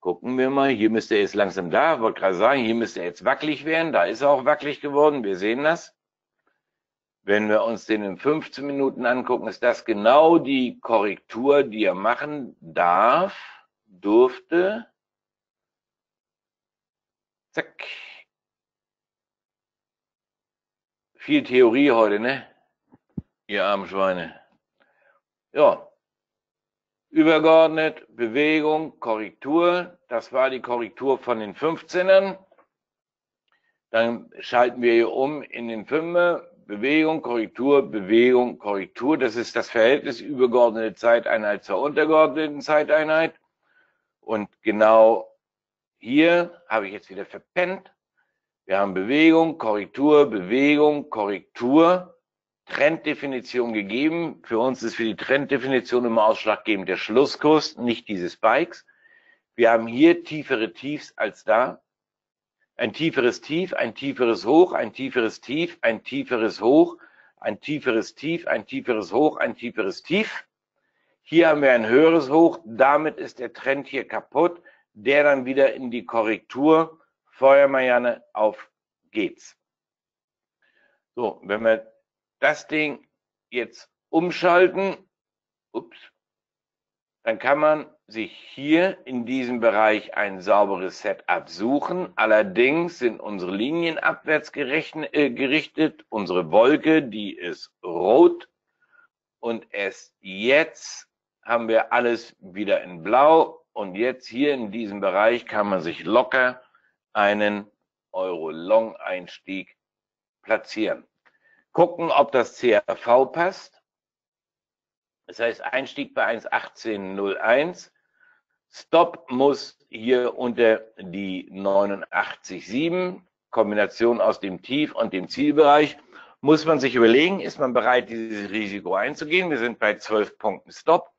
S2: gucken wir mal, hier müsste er jetzt langsam da, wollte gerade sagen, hier müsste er jetzt wackelig werden, da ist er auch wackelig geworden, wir sehen das. Wenn wir uns den in 15 Minuten angucken, ist das genau die Korrektur, die er machen darf, durfte. Zack. Viel Theorie heute, ne? Ihr armen Schweine. Ja. Übergeordnet, Bewegung, Korrektur. Das war die Korrektur von den 15ern. Dann schalten wir hier um in den 5er. Bewegung, Korrektur, Bewegung, Korrektur. Das ist das Verhältnis übergeordnete Zeiteinheit zur untergeordneten Zeiteinheit. Und genau hier habe ich jetzt wieder verpennt. Wir haben Bewegung, Korrektur, Bewegung, Korrektur, Trenddefinition gegeben. Für uns ist für die Trenddefinition immer ausschlaggebend der Schlusskurs, nicht diese Spikes. Wir haben hier tiefere Tiefs als da. Ein tieferes Tief, ein tieferes Hoch, ein tieferes Tief, ein tieferes Hoch, ein tieferes Tief, ein tieferes Hoch, ein tieferes Tief. Hier haben wir ein höheres Hoch. Damit ist der Trend hier kaputt, der dann wieder in die Korrektur Feuermajane, auf geht's. So, wenn wir das Ding jetzt umschalten, ups, dann kann man sich hier in diesem Bereich ein sauberes Setup suchen. Allerdings sind unsere Linien abwärts äh, gerichtet. Unsere Wolke, die ist rot. Und erst jetzt haben wir alles wieder in blau. Und jetzt hier in diesem Bereich kann man sich locker einen Euro-Long-Einstieg platzieren. Gucken, ob das CRV passt. Das heißt, Einstieg bei 1,1801. Stop muss hier unter die 89,7. Kombination aus dem Tief und dem Zielbereich. Muss man sich überlegen, ist man bereit, dieses Risiko einzugehen? Wir sind bei 12 Punkten Stop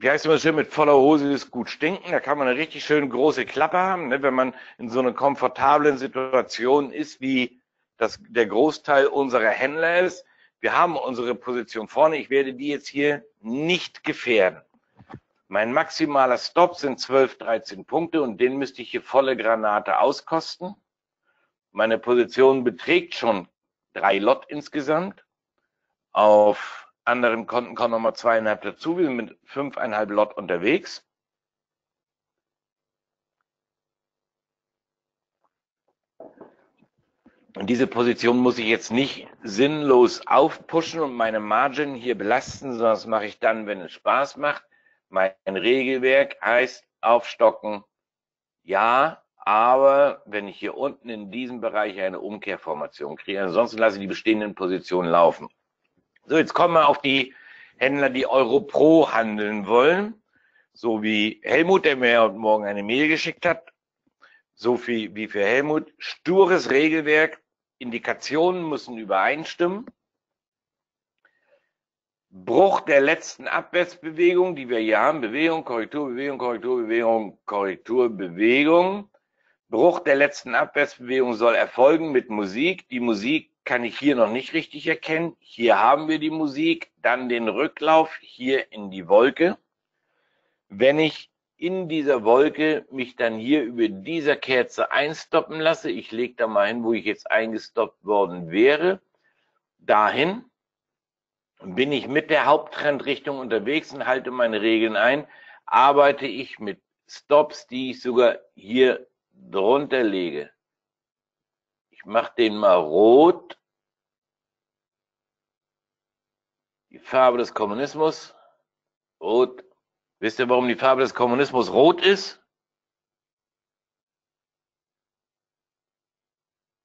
S2: wie heißt immer schön, mit voller Hose ist gut stinken. Da kann man eine richtig schön große Klappe haben, ne, wenn man in so einer komfortablen Situation ist, wie das der Großteil unserer Händler ist. Wir haben unsere Position vorne. Ich werde die jetzt hier nicht gefährden. Mein maximaler Stop sind 12, 13 Punkte und den müsste ich hier volle Granate auskosten. Meine Position beträgt schon drei Lot insgesamt auf anderen Konten kommen nochmal zweieinhalb dazu. Wir sind mit fünfeinhalb Lot unterwegs. Und diese Position muss ich jetzt nicht sinnlos aufpushen und meine Margin hier belasten, sondern das mache ich dann, wenn es Spaß macht. Mein Regelwerk heißt aufstocken, ja, aber wenn ich hier unten in diesem Bereich eine Umkehrformation kriege, ansonsten lasse ich die bestehenden Positionen laufen. So, jetzt kommen wir auf die Händler, die Euro Pro handeln wollen. So wie Helmut, der mir heute Morgen eine Mail geschickt hat. So viel wie für Helmut. Stures Regelwerk. Indikationen müssen übereinstimmen. Bruch der letzten Abwärtsbewegung, die wir hier haben. Bewegung, Korrektur, Bewegung, Korrektur, Bewegung, Korrektur, Bewegung. Bruch der letzten Abwärtsbewegung soll erfolgen mit Musik. Die Musik kann ich hier noch nicht richtig erkennen. Hier haben wir die Musik, dann den Rücklauf hier in die Wolke. Wenn ich in dieser Wolke mich dann hier über dieser Kerze einstoppen lasse, ich lege da mal hin, wo ich jetzt eingestoppt worden wäre, dahin bin ich mit der Haupttrendrichtung unterwegs und halte meine Regeln ein, arbeite ich mit Stops, die ich sogar hier drunter lege. Ich mache den mal rot. Die Farbe des Kommunismus. Rot. Wisst ihr, warum die Farbe des Kommunismus rot ist?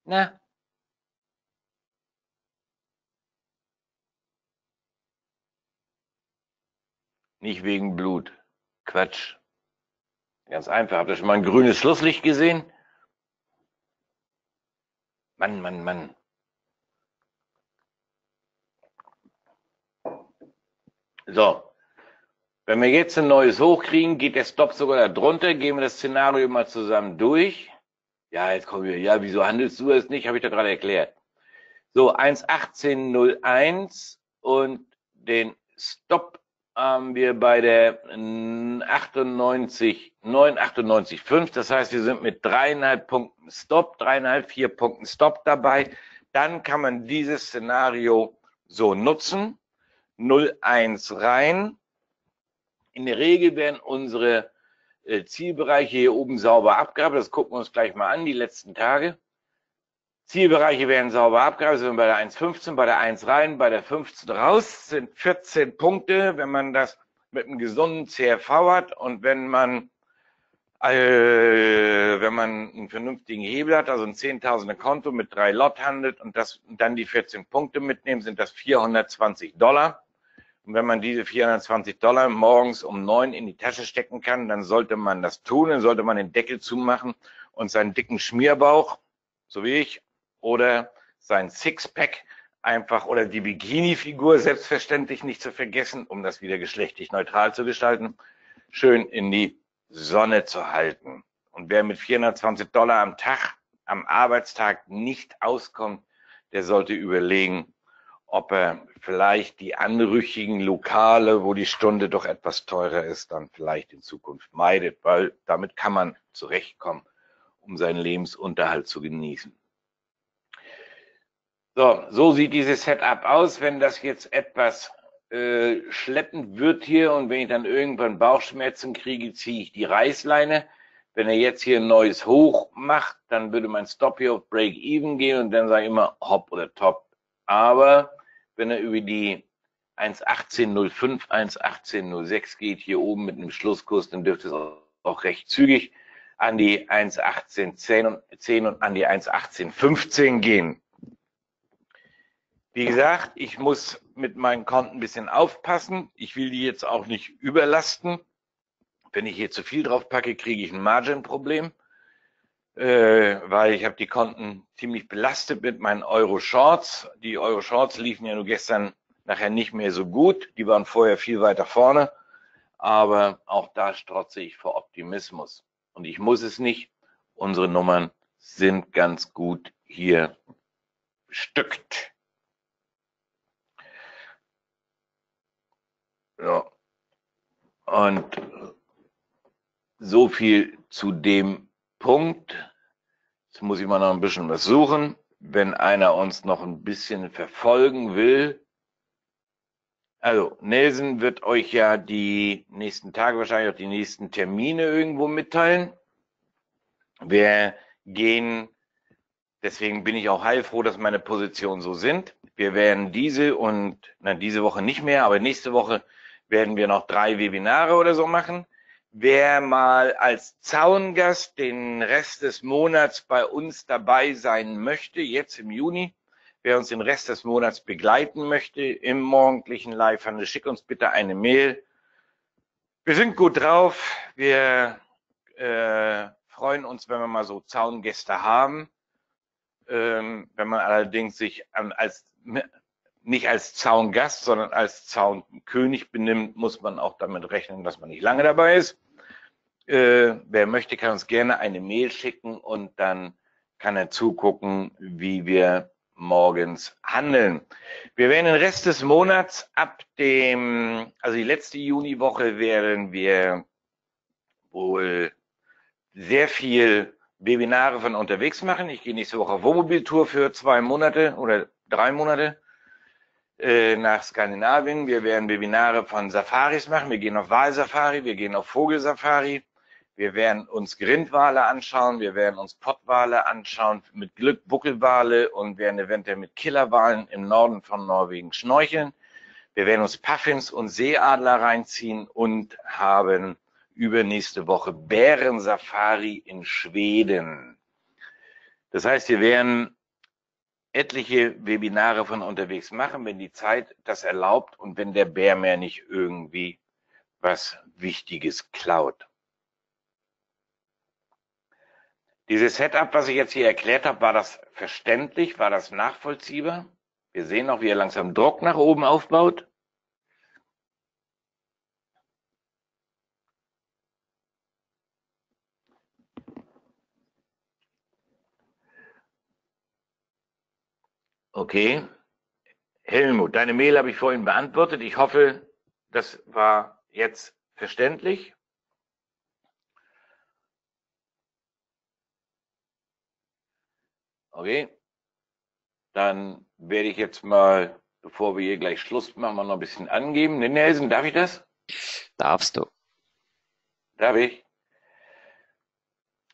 S2: Na? Nicht wegen Blut. Quatsch. Ganz einfach. Habt ihr schon mal ein grünes Schlusslicht gesehen? Mann, Mann, Mann. So. Wenn wir jetzt ein neues hochkriegen, geht der Stop sogar da drunter. Gehen wir das Szenario mal zusammen durch. Ja, jetzt kommen wir. Ja, wieso handelst du es nicht? Habe ich doch gerade erklärt. So, 1.18.01 und den Stop haben wir bei der 98, 998,5. Das heißt, wir sind mit dreieinhalb Punkten Stop, dreieinhalb, vier Punkten Stop dabei. Dann kann man dieses Szenario so nutzen. 0,1 rein. In der Regel werden unsere äh, Zielbereiche hier oben sauber abgearbeitet. Das gucken wir uns gleich mal an, die letzten Tage. Zielbereiche werden sauber abgearbeitet, sind bei der 1,15, bei der 1 rein, bei der 15 raus, sind 14 Punkte, wenn man das mit einem gesunden CRV hat und wenn man äh, wenn man einen vernünftigen Hebel hat, also ein 10.000er Konto mit drei Lot handelt und das und dann die 14 Punkte mitnehmen, sind das 420 Dollar. Und wenn man diese 420 Dollar morgens um neun in die Tasche stecken kann, dann sollte man das tun, dann sollte man den Deckel zumachen und seinen dicken Schmierbauch, so wie ich, oder sein Sixpack einfach oder die Bikini-Figur selbstverständlich nicht zu vergessen, um das wieder geschlechtlich neutral zu gestalten, schön in die Sonne zu halten. Und wer mit 420 Dollar am Tag, am Arbeitstag nicht auskommt, der sollte überlegen, ob er vielleicht die anrüchigen Lokale, wo die Stunde doch etwas teurer ist, dann vielleicht in Zukunft meidet, weil damit kann man zurechtkommen, um seinen Lebensunterhalt zu genießen. So, so sieht dieses Setup aus. Wenn das jetzt etwas äh, schleppend wird hier und wenn ich dann irgendwann Bauchschmerzen kriege, ziehe ich die Reißleine. Wenn er jetzt hier ein neues Hoch macht, dann würde mein Stop hier auf Break-Even gehen und dann sage ich immer Hop oder Top. Aber wenn er über die 1.18.05, 1.18.06 geht, hier oben mit einem Schlusskurs, dann dürfte es auch recht zügig an die 1.18.10 und, 10 und an die 1.18.15 gehen. Wie gesagt, ich muss mit meinen Konten ein bisschen aufpassen. Ich will die jetzt auch nicht überlasten. Wenn ich hier zu viel drauf packe, kriege ich ein Margin-Problem, äh, weil ich habe die Konten ziemlich belastet mit meinen Euro-Shorts. Die Euro-Shorts liefen ja nur gestern nachher nicht mehr so gut. Die waren vorher viel weiter vorne. Aber auch da strotze ich vor Optimismus. Und ich muss es nicht. Unsere Nummern sind ganz gut hier bestückt. Ja. Und so viel zu dem Punkt. Jetzt muss ich mal noch ein bisschen was suchen. Wenn einer uns noch ein bisschen verfolgen will. Also, Nelson wird euch ja die nächsten Tage, wahrscheinlich auch die nächsten Termine irgendwo mitteilen. Wir gehen Deswegen bin ich auch heilfroh, dass meine Positionen so sind. Wir werden diese und na, diese Woche nicht mehr, aber nächste Woche werden wir noch drei Webinare oder so machen. Wer mal als Zaungast den Rest des Monats bei uns dabei sein möchte, jetzt im Juni, wer uns den Rest des Monats begleiten möchte im morgendlichen Live-Handel, schick uns bitte eine Mail. Wir sind gut drauf. Wir äh, freuen uns, wenn wir mal so Zaungäste haben. Ähm, wenn man allerdings sich als nicht als Zaungast, sondern als Zaunkönig benimmt, muss man auch damit rechnen, dass man nicht lange dabei ist. Äh, wer möchte, kann uns gerne eine Mail schicken und dann kann er zugucken, wie wir morgens handeln. Wir werden den Rest des Monats ab dem, also die letzte Juniwoche werden wir wohl sehr viel Webinare von unterwegs machen. Ich gehe nächste Woche auf Wohnmobiltour für zwei Monate oder drei Monate äh, nach Skandinavien. Wir werden Webinare von Safaris machen. Wir gehen auf Walsafari, wir gehen auf Vogelsafari. Wir werden uns Grindwale anschauen, wir werden uns Pottwale anschauen, mit Glück Buckelwale und werden eventuell mit Killerwalen im Norden von Norwegen schnorcheln. Wir werden uns Puffins und Seeadler reinziehen und haben übernächste Woche Bärensafari in Schweden. Das heißt, wir werden etliche Webinare von unterwegs machen, wenn die Zeit das erlaubt und wenn der Bär mehr nicht irgendwie was Wichtiges klaut. Dieses Setup, was ich jetzt hier erklärt habe, war das verständlich? War das nachvollziehbar? Wir sehen auch, wie er langsam Druck nach oben aufbaut. Okay. Helmut, deine Mail habe ich vorhin beantwortet. Ich hoffe, das war jetzt verständlich. Okay. Dann werde ich jetzt mal, bevor wir hier gleich Schluss machen, mal noch ein bisschen angeben. Nelson, darf ich das?
S1: Darfst du.
S2: Darf ich?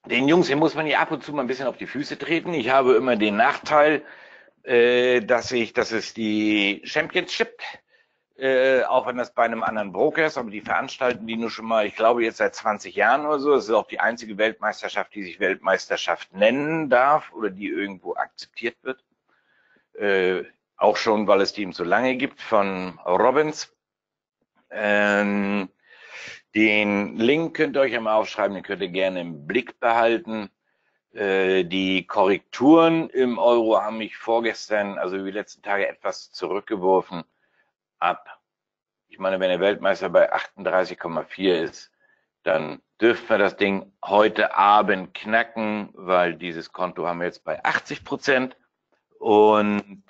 S2: Den Jungs, hier muss man hier ab und zu mal ein bisschen auf die Füße treten. Ich habe immer den Nachteil, äh, dass ich, das ist die Championship, äh, auch wenn das bei einem anderen Broker ist, aber die veranstalten die nur schon mal, ich glaube jetzt seit 20 Jahren oder so. Es ist auch die einzige Weltmeisterschaft, die sich Weltmeisterschaft nennen darf oder die irgendwo akzeptiert wird. Äh, auch schon, weil es die eben so lange gibt von Robbins. Ähm, den Link könnt ihr euch einmal aufschreiben, den könnt ihr gerne im Blick behalten. Äh, die Korrekturen im Euro haben mich vorgestern, also die letzten Tage etwas zurückgeworfen ab. Ich meine, wenn der Weltmeister bei 38,4 ist, dann dürften wir das Ding heute Abend knacken, weil dieses Konto haben wir jetzt bei 80 Prozent und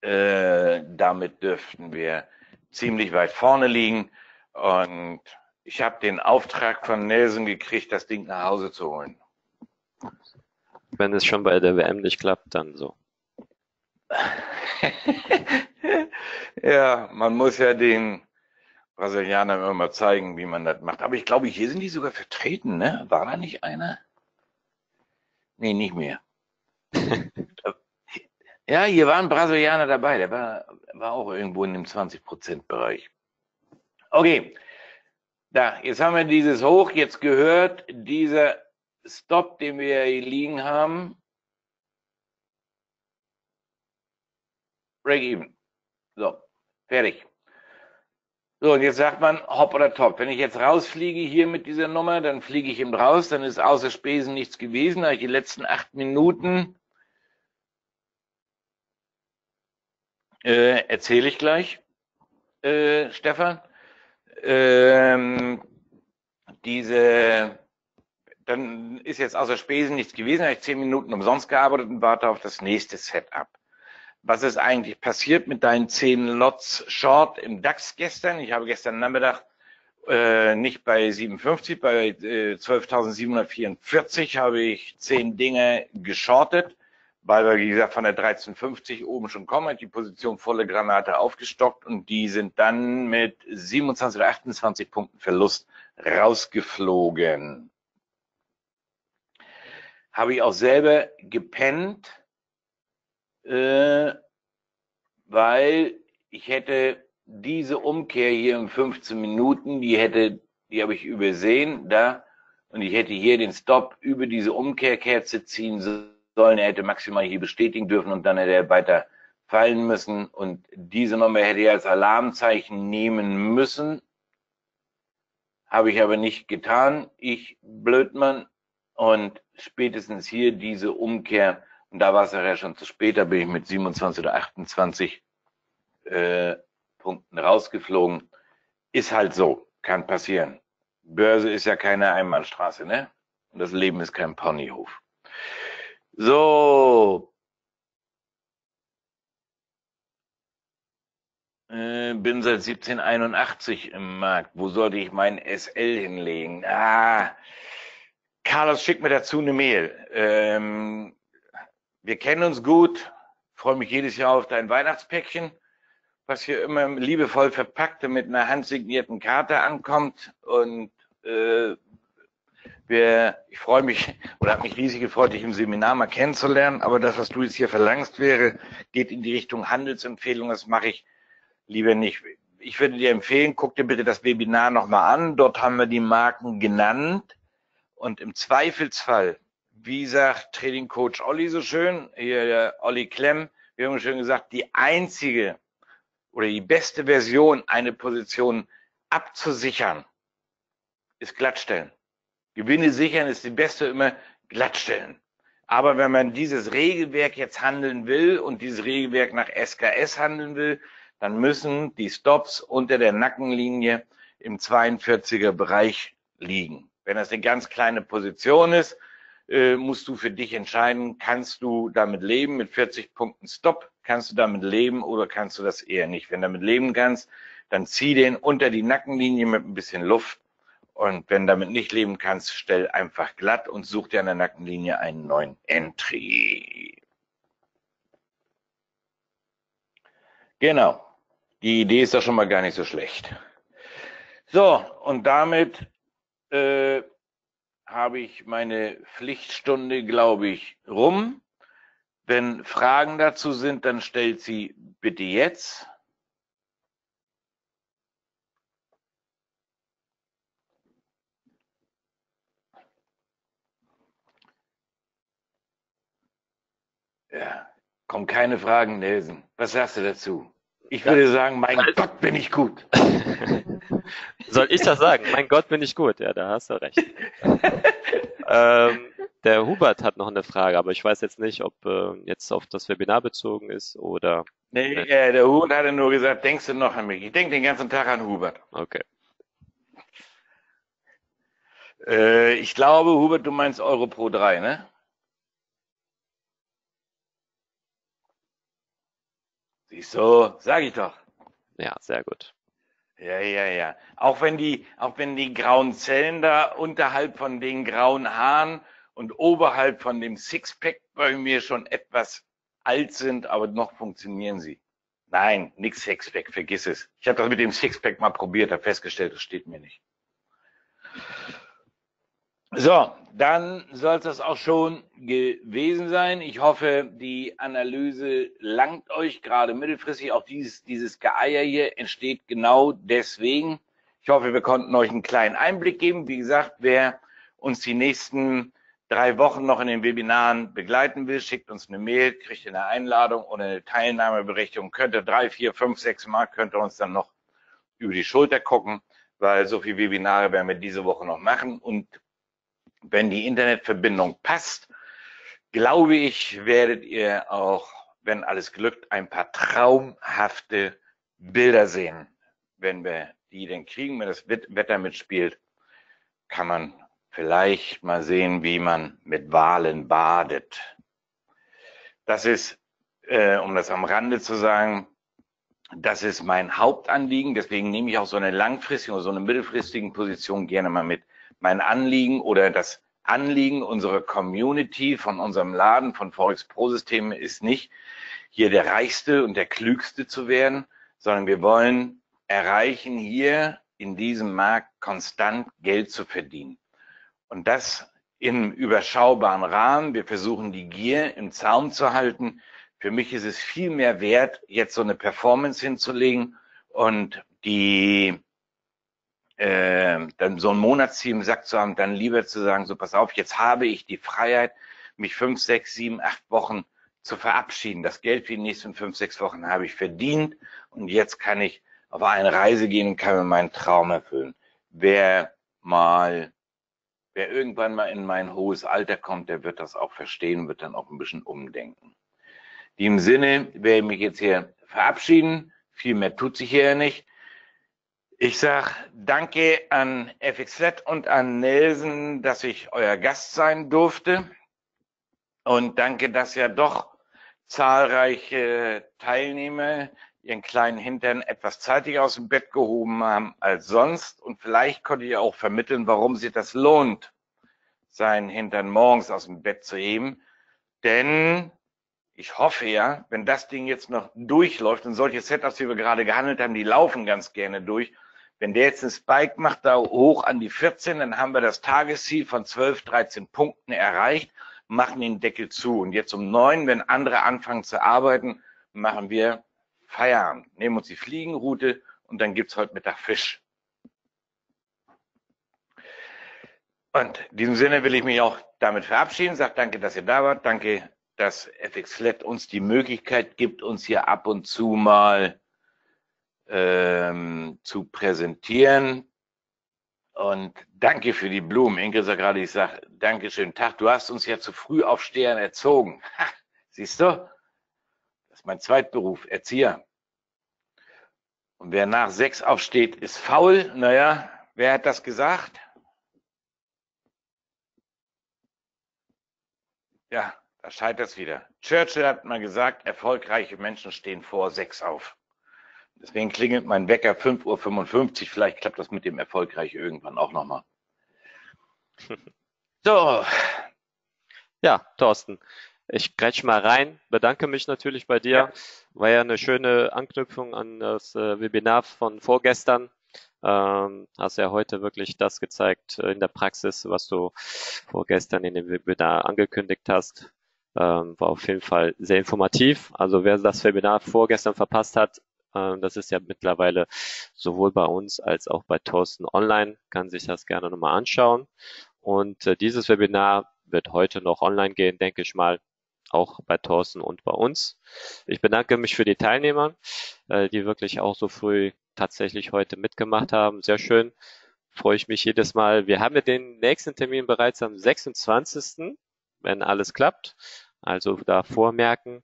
S2: äh, damit dürften wir ziemlich weit vorne liegen. Und ich habe den Auftrag von Nelson gekriegt, das Ding nach Hause zu holen.
S1: Wenn es schon bei der WM nicht klappt, dann so. *laughs* *laughs*
S2: ja, man muss ja den Brasilianern immer zeigen, wie man das macht. Aber ich glaube, hier sind die sogar vertreten, ne? War da nicht einer? Nee, nicht mehr. *laughs* ja, hier war ein Brasilianer dabei, der war, war auch irgendwo in dem 20%-Bereich. Okay, da, jetzt haben wir dieses Hoch jetzt gehört, dieser Stop, den wir hier liegen haben. Break even. So, fertig. So, und jetzt sagt man hopp oder top. Wenn ich jetzt rausfliege hier mit dieser Nummer, dann fliege ich eben raus, dann ist außer Spesen nichts gewesen. Habe ich die letzten acht Minuten äh, erzähle ich gleich, äh, Stefan. Ähm, diese dann ist jetzt außer Spesen nichts gewesen, habe ich zehn Minuten umsonst gearbeitet und warte auf das nächste Setup. Was ist eigentlich passiert mit deinen zehn Lots Short im DAX gestern? Ich habe gestern Nachmittag äh, nicht bei 57, bei äh, 12.744 habe ich zehn Dinge geschortet, weil wir, wie gesagt, von der 1350 oben schon kommen, die Position volle Granate aufgestockt und die sind dann mit 27 oder 28 Punkten Verlust rausgeflogen. habe ich auch selber gepennt, äh, weil ich hätte diese Umkehr hier in 15 Minuten, die hätte, die habe ich übersehen, da, und ich hätte hier den Stop über diese Umkehrkerze ziehen sollen. Er hätte maximal hier bestätigen dürfen und dann hätte er weiter fallen müssen. Und diese Nummer hätte er als Alarmzeichen nehmen müssen. Habe ich aber nicht getan. Ich, Blödmann. Und spätestens hier diese Umkehr. Und da war es ja schon zu spät. Da bin ich mit 27 oder 28 äh, Punkten rausgeflogen. Ist halt so. Kann passieren. Börse ist ja keine Einbahnstraße, ne? Und das Leben ist kein Ponyhof. So. Äh, bin seit 1781 im Markt. Wo sollte ich mein SL hinlegen? Ah, Carlos, schick mir dazu eine Mail. Ähm, wir kennen uns gut. Freue mich jedes Jahr auf dein Weihnachtspäckchen, was hier immer liebevoll verpackt mit einer handsignierten Karte ankommt. Und äh, wir, ich freue mich oder habe mich riesig gefreut, dich im Seminar mal kennenzulernen. Aber das, was du jetzt hier verlangst, wäre, geht in die Richtung Handelsempfehlung. Das mache ich lieber nicht. Ich würde dir empfehlen, guck dir bitte das Webinar nochmal an. Dort haben wir die Marken genannt. Und im Zweifelsfall, wie sagt Trading Coach Olli so schön, hier der Olli Klemm, wir haben schon gesagt, die einzige oder die beste Version, eine Position abzusichern, ist glattstellen. Gewinne sichern ist die beste immer glattstellen. Aber wenn man dieses Regelwerk jetzt handeln will und dieses Regelwerk nach SKS handeln will, dann müssen die Stops unter der Nackenlinie im 42er Bereich liegen. Wenn das eine ganz kleine Position ist, äh, musst du für dich entscheiden, kannst du damit leben mit 40 Punkten Stop, kannst du damit leben oder kannst du das eher nicht. Wenn du damit leben kannst, dann zieh den unter die Nackenlinie mit ein bisschen Luft und wenn damit nicht leben kannst, stell einfach glatt und such dir an der Nackenlinie einen neuen Entry. Genau. Die Idee ist doch schon mal gar nicht so schlecht. So, und damit äh, habe ich meine Pflichtstunde, glaube ich, rum. Wenn Fragen dazu sind, dann stellt sie bitte jetzt. Ja, kommen keine Fragen, Nelson. Was sagst du dazu? Ich würde ja. sagen, mein also, Gott, bin ich gut. *laughs*
S1: Soll ich das sagen? Mein Gott, bin ich gut. Ja, da hast du recht. *laughs* ähm, der Hubert hat noch eine Frage, aber ich weiß jetzt nicht, ob äh, jetzt auf das Webinar bezogen ist oder.
S2: Nee, äh, der Hubert hatte nur gesagt, denkst du noch an mich? Ich denke den ganzen Tag an Hubert.
S1: Okay.
S2: Äh, ich glaube, Hubert, du meinst Euro Pro 3, ne? Siehst du, sag ich doch.
S1: Ja, sehr gut.
S2: Ja, ja, ja. Auch wenn die, auch wenn die grauen Zellen da unterhalb von den grauen Haaren und oberhalb von dem Sixpack bei mir schon etwas alt sind, aber noch funktionieren sie. Nein, nix Sixpack, vergiss es. Ich habe das mit dem Sixpack mal probiert, habe festgestellt, das steht mir nicht. So, dann soll es das auch schon gewesen sein. Ich hoffe, die Analyse langt euch gerade mittelfristig. Auch dieses, dieses Geeier hier entsteht genau deswegen. Ich hoffe, wir konnten euch einen kleinen Einblick geben. Wie gesagt, wer uns die nächsten drei Wochen noch in den Webinaren begleiten will, schickt uns eine Mail, kriegt eine Einladung oder eine Teilnahmeberechtigung. Könnt ihr drei, vier, fünf, sechs Mal, könnt ihr uns dann noch über die Schulter gucken, weil so viele Webinare werden wir diese Woche noch machen und wenn die Internetverbindung passt, glaube ich, werdet ihr auch, wenn alles glückt, ein paar traumhafte Bilder sehen. Wenn wir die denn kriegen, wenn das Wetter mitspielt, kann man vielleicht mal sehen, wie man mit Walen badet. Das ist, äh, um das am Rande zu sagen, das ist mein Hauptanliegen. Deswegen nehme ich auch so eine langfristige oder so eine mittelfristige Position gerne mal mit mein Anliegen oder das Anliegen unserer Community von unserem Laden von Forex Pro Systeme ist nicht, hier der Reichste und der Klügste zu werden, sondern wir wollen erreichen, hier in diesem Markt konstant Geld zu verdienen. Und das im überschaubaren Rahmen. Wir versuchen die Gier im Zaum zu halten. Für mich ist es viel mehr wert, jetzt so eine Performance hinzulegen und die äh, dann so ein Monatsziel im Sack zu haben, dann lieber zu sagen, so pass auf, jetzt habe ich die Freiheit, mich fünf, sechs, sieben, acht Wochen zu verabschieden. Das Geld für die nächsten fünf, sechs Wochen habe ich verdient und jetzt kann ich auf eine Reise gehen und kann mir meinen Traum erfüllen. Wer mal, wer irgendwann mal in mein hohes Alter kommt, der wird das auch verstehen, wird dann auch ein bisschen umdenken. In dem Sinne werde ich mich jetzt hier verabschieden. Viel mehr tut sich hier ja nicht. Ich sage danke an FXZ und an Nelson, dass ich euer Gast sein durfte. Und danke, dass ja doch zahlreiche Teilnehmer ihren kleinen Hintern etwas zeitiger aus dem Bett gehoben haben als sonst. Und vielleicht konnte ich auch vermitteln, warum sich das lohnt, seinen Hintern morgens aus dem Bett zu heben. Denn ich hoffe ja, wenn das Ding jetzt noch durchläuft und solche Setups, wie wir gerade gehandelt haben, die laufen ganz gerne durch, wenn der jetzt einen Spike macht, da hoch an die 14, dann haben wir das Tagesziel von 12, 13 Punkten erreicht, machen den Deckel zu. Und jetzt um neun, wenn andere anfangen zu arbeiten, machen wir Feierabend, nehmen uns die Fliegenroute und dann gibt's heute Mittag Fisch. Und in diesem Sinne will ich mich auch damit verabschieden, sage danke, dass ihr da wart, danke, dass FX Flat uns die Möglichkeit gibt, uns hier ab und zu mal ähm, zu präsentieren. Und danke für die Blumen. Inke sagt gerade, ich sage, Dankeschön, Tag, du hast uns ja zu früh auf Stern erzogen. *laughs* Ha, siehst du? Das ist mein Zweitberuf, Erzieher. Und wer nach sechs aufsteht, ist faul. Naja, wer hat das gesagt? Ja, da scheitert es wieder. Churchill hat mal gesagt, erfolgreiche Menschen stehen vor sechs auf. Deswegen klingelt mein Wecker 5.55 Uhr. Vielleicht klappt das mit dem erfolgreich irgendwann auch nochmal. *laughs*
S1: So. Ja, Thorsten. Ich grätsch mal rein, bedanke mich natürlich bei dir. Ja. War ja eine schöne Anknüpfung an das äh, Webinar von vorgestern. Ähm, hast ja heute wirklich das gezeigt äh, in der Praxis, was du vorgestern in dem Webinar angekündigt hast. Ähm, war auf jeden Fall sehr informativ. Also wer das Webinar vorgestern verpasst hat, das ist ja mittlerweile sowohl bei uns als auch bei Thorsten online, kann sich das gerne nochmal anschauen. Und äh, dieses Webinar wird heute noch online gehen, denke ich mal, auch bei Thorsten und bei uns. Ich bedanke mich für die Teilnehmer, äh, die wirklich auch so früh tatsächlich heute mitgemacht haben. Sehr schön. Freue ich mich jedes Mal. Wir haben ja den nächsten Termin bereits am 26., wenn alles klappt. Also da vormerken.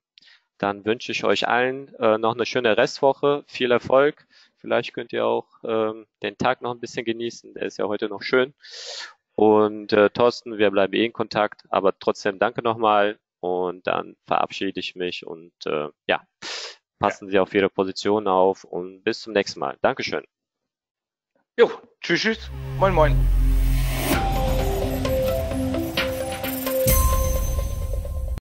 S1: Dann wünsche ich euch allen äh, noch eine schöne Restwoche, viel Erfolg. Vielleicht könnt ihr auch ähm, den Tag noch ein bisschen genießen. Der ist ja heute noch schön. Und äh, Thorsten, wir bleiben eh in Kontakt, aber trotzdem danke nochmal und dann verabschiede ich mich und äh, ja, passen ja. Sie auf Ihre Position auf und bis zum nächsten Mal. Dankeschön.
S2: Jo, tschüss, tschüss, moin, moin.